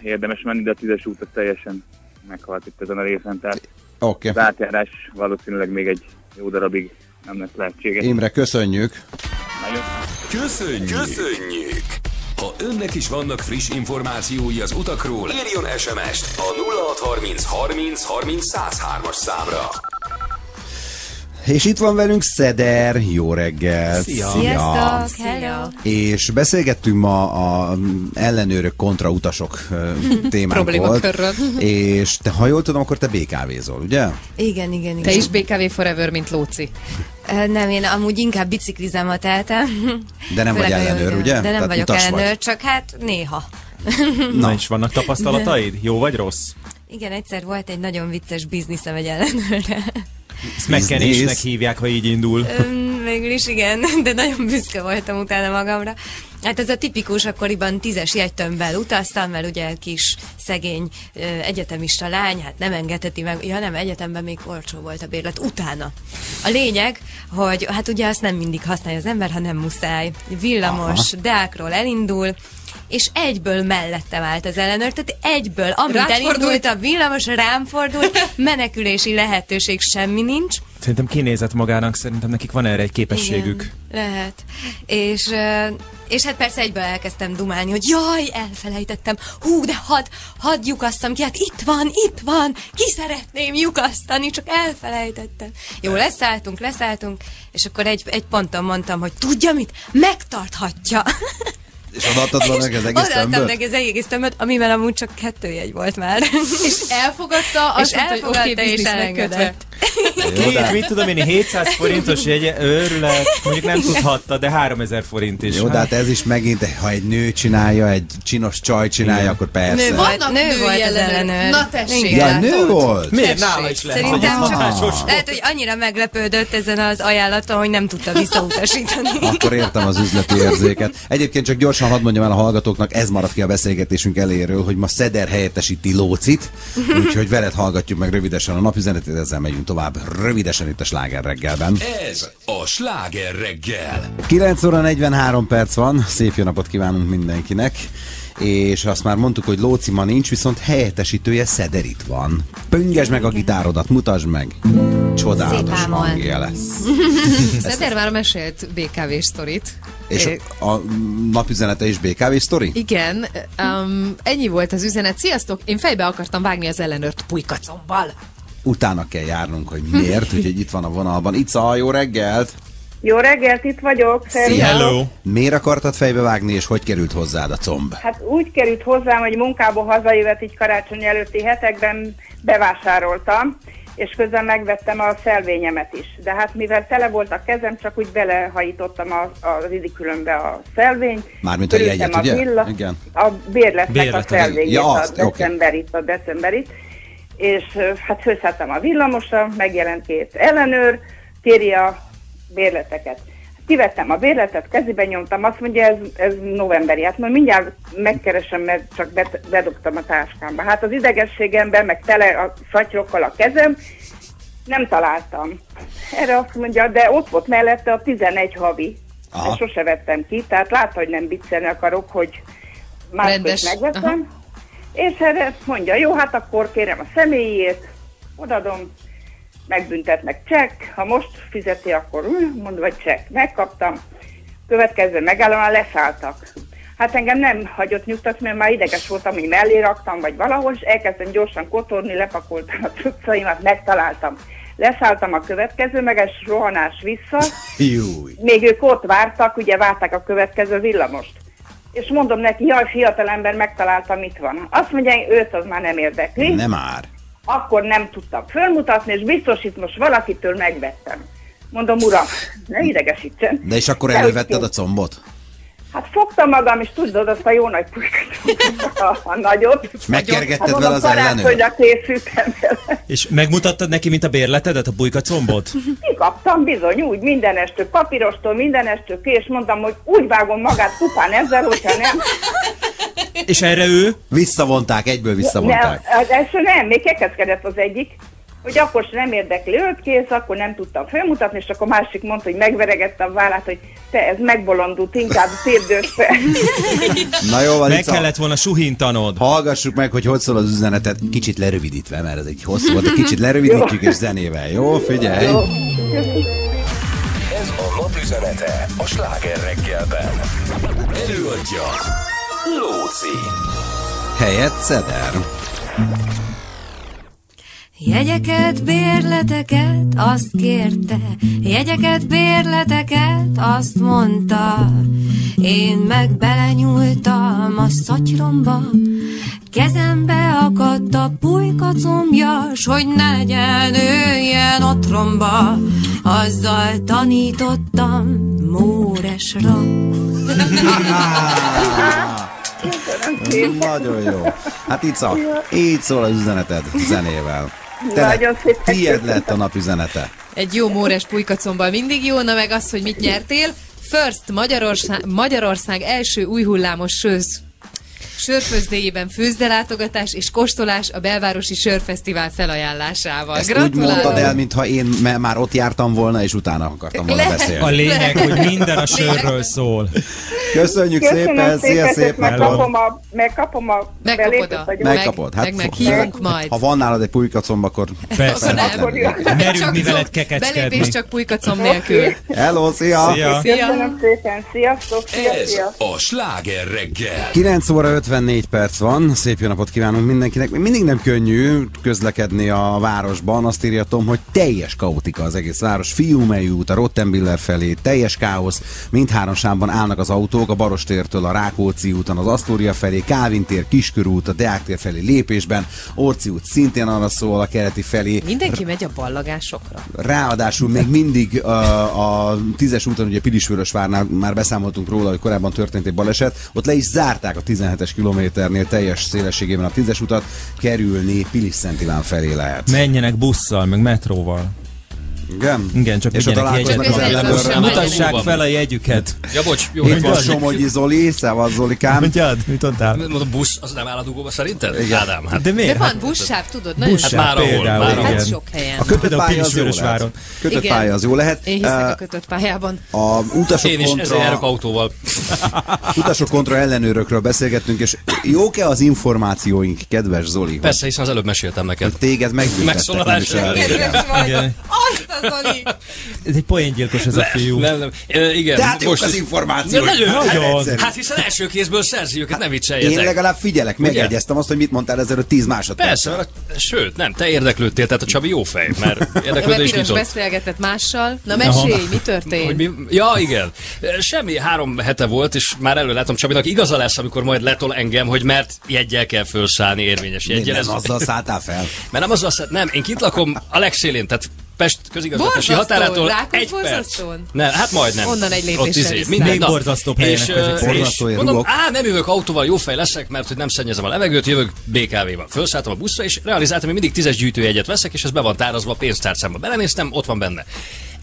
érdemes menni, de a tízes út az teljesen meghalt itt ezen a részen, tehát Oké. az átjárás valószínűleg még egy jó darabig nem lesz lehetséges. Imre, köszönjük. Nagyon. Köszönjük! Köszönjük! Ha önnek is vannak friss információi az utakról, írjon SMS-t a 0630 30 30 103-as számra. És itt van velünk Szeder, jó reggel. Szia. Sziasztok, hello! És beszélgettünk ma a ellenőrök kontra utasok ö, (laughs) témánk volt. Problémakörről. (laughs) És te, ha jól tudom, akkor te BKV-zol, ugye? Igen, igen, igen. Te is BKV Forever, mint Lóci. Nem, én amúgy inkább biciklizem a teltem. De nem vagy Főleg ellenőr, ugye? De nem Tehát vagyok utas vagy. ellenőr, csak hát néha. (laughs) Na és vannak tapasztalataid? Jó vagy rossz? Igen, egyszer volt egy nagyon vicces bizniszem egy ellenőrre. Ezt megkenésnek hívják, ha így indul. Végül is igen, de nagyon büszke voltam utána magamra. Hát ez a tipikus, akkoriban tízes jegytömbben utaztam, mert ugye kis szegény ö, egyetemista lány, hát nem engedheti meg, ja nem, egyetemben még olcsó volt a bérlet, utána. A lényeg, hogy hát ugye azt nem mindig használja az ember, ha nem muszáj. Villamos Aha. deákról elindul, és egyből mellettem állt az ellenőr, tehát egyből, amint Rád elindult fordult? a villamos, rám fordult, menekülési lehetőség semmi nincs, Szerintem kinézett magának, szerintem nekik van erre egy képességük. igen, lehet. És, és hát persze egyből elkezdtem dumálni, hogy jaj, elfelejtettem, hú, de hadd, hadd lyukasszam ki, hát itt van, itt van, ki szeretném lyukasztani, csak elfelejtettem. Jó, leszálltunk, leszálltunk, és akkor egy, egy ponton mondtam, hogy tudja mit, megtarthatja. (laughs) És odaadtad volna neki az egész tömböt? neki az egész tömböt, amivel amúgy csak kettő jegy volt már. (laughs) És elfogadta, azt és mondta, hogy oké, és elengedett. Két, mit tudom én, 700 forintos jegye, őrület, mondjuk nem tudhatta, de 3000 forint is. Jó, de hát ez is megint, ha egy nő csinálja, egy csinos csaj csinálja, Igen. akkor persze. Nő Vannak nő női volt az ellenőr. Na tessék, Ja, nő volt? Miért nála is lehet, Szerintem csak, lehet, hogy annyira meglepődött ezen az ajánlaton, hogy nem tudta visszautasítani. Akkor értem az üzleti érzéket. Egyébként csak gyorsan hadd mondjam el a hallgatóknak, ez maradt ki a beszélgetésünk eléről, hogy ma Szeder helyettesíti Lócit, (laughs) úgyhogy veled hallgatjuk meg rövidesen a napüzenetét, ezzel megyünk tovább rövidesen itt a Sláger reggelben. Ez a sláger reggel. 9 óra 43 perc van, szép jó napot kívánunk mindenkinek. És azt már mondtuk, hogy Lóci ma nincs, viszont helyettesítője Szeder itt van. Pöngesd meg a gitárodat, mutasd meg. Csodálatos hangja lesz. (laughs) Szeder már mesélt BKV sztorit. És a napüzenete is BKV sztori? Igen, um, ennyi volt az üzenet. Sziasztok, én fejbe akartam vágni az ellenőrt pulykacombal. Utána kell járnunk, hogy miért, úgyhogy itt van a vonalban. Ica, jó reggelt! Jó reggelt, itt vagyok. szervusz. Miért akartad fejbevágni, és hogy került hozzád a comb? Hát úgy került hozzám, hogy munkából hazajövet így karácsony előtti hetekben bevásároltam, és közben megvettem a szelvényemet is. De hát mivel tele volt a kezem, csak úgy belehajítottam a, a ridikülönbe a szelvényt. Mármint a jegyet, a ugye? villa- Igen. A bérletnek Bérletet, a szelvényét, ja, a azt, oké. decemberit, a decemberit. És hát főszálltam a villamosra, megjelent két ellenőr, kéri a bérleteket. Kivettem a bérletet, kezébe nyomtam, azt mondja, ez, ez novemberi. Hát majd mindjárt megkeresem, mert csak bet, bedugtam a táskámba. Hát az idegességemben, meg tele a szatyrokkal a kezem, nem találtam. Erre azt mondja, de ott volt mellette a 11 havi. Aha. Ezt sose vettem ki, tehát látta, hogy nem viccelni akarok, hogy Rendes. is megvettem. És erre mondja, jó, hát akkor kérem a személyét, odadom, megbüntetnek csekk, ha most fizeti, akkor hm, mond, vagy csekk. Megkaptam, következő megállóan leszálltak. Hát engem nem hagyott nyugtatni, mert már ideges voltam, hogy mellé raktam, vagy valahol, és elkezdtem gyorsan kotorni, lepakoltam a cuccaimat, megtaláltam. Leszálltam a következő, meg egy rohanás vissza, (laughs) Júj. még ők ott vártak, ugye várták a következő villamost. És mondom neki, jaj, fiatalember, megtaláltam, mit van. Azt mondja, őt az már nem érdekli. Nem már. Akkor nem tudtam fölmutatni, és biztos itt most valakitől megvettem. Mondom, uram, ne idegesítsen. De és akkor elővetted a combot? Hát fogtam magam, és tudod, azt a jó nagy pulykat, a, a nagyot. És megkergetted Hát vele az ellenőr? karácsonyra készültem vele. És megmutattad neki, mint a bérletedet, a bulykacombot? Kikaptam bizony úgy mindenestől, papírostól mindenestől ki, és mondtam, hogy úgy vágom magát kupán ezzel, hogyha nem. És erre ő? Visszavonták, egyből visszavonták. Nem, az első nem, még kekeckedett az egyik, hogy akkor sem nem érdekli őt, kész, akkor nem tudtam felmutatni, és akkor másik mondta, hogy megveregette a vállát, hogy te, ez megbolondult, inkább térdős fel. (laughs) Na jó van, Meg Ica. kellett volna suhintanod. Hallgassuk meg, hogy hogy szól az üzenetet, kicsit lerövidítve, mert ez egy hosszú volt, egy kicsit lerövidítjük és zenével. Jó, figyelj! Ez a napüzenete a sláger reggelben. Előadja Lóci. Helyett Szeder. Jegyeket, bérleteket, azt kérte, jegyeket, bérleteket, azt mondta. Én meg belenyúltam a szatyromba, kezembe akadt a pulyka combja, s hogy ne legyen ő ilyen otromba. Azzal tanítottam Móresra. (laughs) (laughs) Nagyon jó. Hát Ica, így szól az üzeneted zenével. Nagyon szép. Tied lett a nap üzenete. Egy jó móres pulykacombbal mindig jó, na meg az, hogy mit nyertél. First Magyarország, Magyarország első új hullámos sőz sörfőzdéjében főzdelátogatás és kóstolás a belvárosi sörfesztivál felajánlásával. Ezt úgy mondtad el, mintha én már ott jártam volna, és utána akartam volna Lehet. beszélni. A lényeg, hogy minden a sörről szól. Köszönjük Köszönöm szépen, szia szépen! Megkapom a, megkapom a belépőt, vagy Megkapod. Hát, meg meghívunk majd. Ha van nálad egy pulykacomb, akkor... Persze. nem. Akkor. Merülni Csak veled kekeckedni. Belépés csak pulykacom nélkül. Hello, szia! Szia. Köszönöm szépen, sziasztok, szia, Ez szia. a sláger reggel. 9 óra 54 perc van, szép jó napot kívánunk mindenkinek. Mindig nem könnyű közlekedni a városban, azt írja Tom, hogy teljes kaotika az egész város. Fiumei út, a Rottenbiller felé, teljes káosz, mindhárom sávban állnak az autók, a Barostértől a Rákóczi úton, az Asztória felé, Kávin tér, Kiskörút, a Deák tér felé lépésben, Orci út szintén arra szól a keleti felé, Mindenki megy a ballagásokra. Ráadásul még mindig uh, a tízes úton, ugye Pilisvörösvárnál már beszámoltunk róla, hogy korábban történt egy baleset, ott le is zárták a 17-es kilométernél teljes szélességében a tízes utat, kerülni Pilis-Szentiván felé lehet. Menjenek busszal, meg metróval. Igen? Igen, csak És találkoznak jegyet. az ellenőrrel. Mutassák fel a jegyüket. Ja, bocs, jó, Itt hogy van. Somogyi Zoli, szevasz Zolikám. Mondjad, mit mondtál? Mondom, busz, az nem áll a dugóba szerinted? Igen. Ádám, hát. De miért? De van buszsáv, tudod? Nagyon Hát sok. már ahol, például, már ahol. Hát igen. sok helyen. A kötött pálya az jó lehet. Kötött pálya az jó lehet. Én hiszek a Uh, kötött pályában. A utasok Én is ezért járok kontra, autóval. (laughs) utasok kontra ellenőrökről beszélgettünk, és jók-e az információink, kedves Zoli, Persze, hiszen az előbb meséltem neked. téged megbüntettek, Megszólalás. Azt a Zoli! Ez egy poéngyilkos ez a fiú. Nem, nem. Ö, igen. Tehát most az. De nagyon, Nagyon. Hát, hát hiszen első kézből szerzi őket, ne Én vicceljetek. legalább figyelek, megjegyeztem azt, hogy mit mondtál ezelőtt 10 másodperc. Persze, sőt, nem, te érdeklődtél, tehát a Csabi jó fej, mert (laughs) érdeklődés Piros nyitott. beszélgetett mással. Na mesélj, mi történt? Hogy mi, ja, igen. Semmi, három hete volt, és már előlátom Csabinak igaza lesz, amikor majd letol engem, hogy mert jeggyel kell felszállni érvényes jeggyel. Minden azzal szálltál fel. Mert nem azzal szed, nem, én kint lakom a legszélén, tehát Pest közigazgatási Borzasztó, határától Rákos egy perc. borzasztón? Nem, hát majdnem. Onnan egy lépéssel Ott izé, minden, Még borzasztóbb és, és Borzasztó, én mondom, á, nem jövök autóval, jó fej leszek, mert hogy nem szennyezem a levegőt, jövök BKV-val. Felszálltam a buszra, és realizáltam, hogy mindig tízes gyűjtőjegyet veszek, és ez be van tárazva a pénztárcámba. Belenéztem, ott van benne.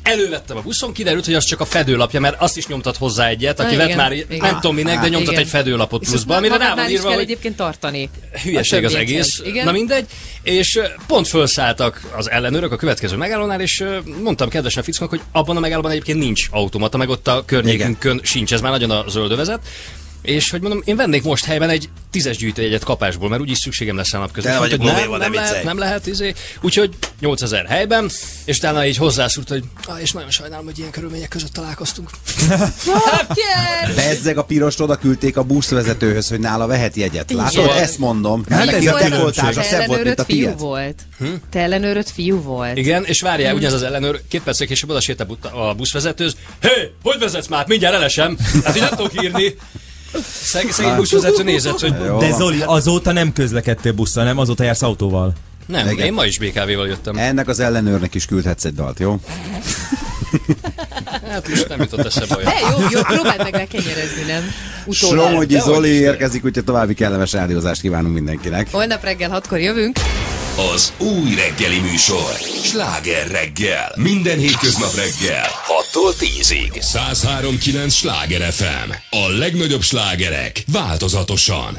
Elővettem a buszon, kiderült, hogy az csak a fedőlapja, mert azt is nyomtat hozzá egyet, aki Ah, vett igen, már, igen. nem tudom minek, de nyomtat igen. egy fedőlapot pluszba, amire rá van írva, kell hogy egyébként tartani. hülyeség A az egész. Igen? Na mindegy. És pont felszálltak az ellenőrök a következő megállónál, és mondtam kedvesen fickónak, hogy abban a megállóban egyébként nincs automata, meg ott a környékünkön sincs, ez már nagyon a zöldövezet. És hogy mondom, én vennék most helyben egy tízes gyűjtőjegyet kapásból, mert úgyis szükségem lesz a napközben. Te vagy nem, ne nem, lehet, nem lehet, izé. Úgyhogy 8000 helyben, és utána így hozzászúrt, hogy ah, és nagyon sajnálom, hogy ilyen körülmények között találkoztunk. Bezzeg a pirost oda küldték a buszvezetőhöz, hogy nála vehet jegyet. Látod, Szóval- ezt mondom. Hát ez a dekoltása szebb volt, mint a fiú volt. Te ellenőröd fiú volt. Igen, és várjál, ugyanaz az ellenőr, két perccel később oda a buszvezetőz. Hé, hey, hogy vezetsz már? Mindjárt elesem. Hát így nem tudok írni. Szeg, szegény buszvezető nézett, hogy De. Zoli, azóta nem közlekedtél busszal, nem? Azóta jársz autóval. Nem, Igen. én ma is BKV-val jöttem. Ennek az ellenőrnek is küldhetsz egy dalt, jó? Hát most nem jutott eszembe olyan. De jó, jó, próbáld meg lekenyerezni, nem? Utólag. Somogyi Zoli érkezik, úgyhogy további kellemes rádiózást kívánunk mindenkinek. Holnap reggel hatkor jövünk. Az új reggeli műsor. Sláger reggel. Minden hétköznap reggel. 6-tól 10-ig. 103.9 Sláger FM. A legnagyobb slágerek változatosan.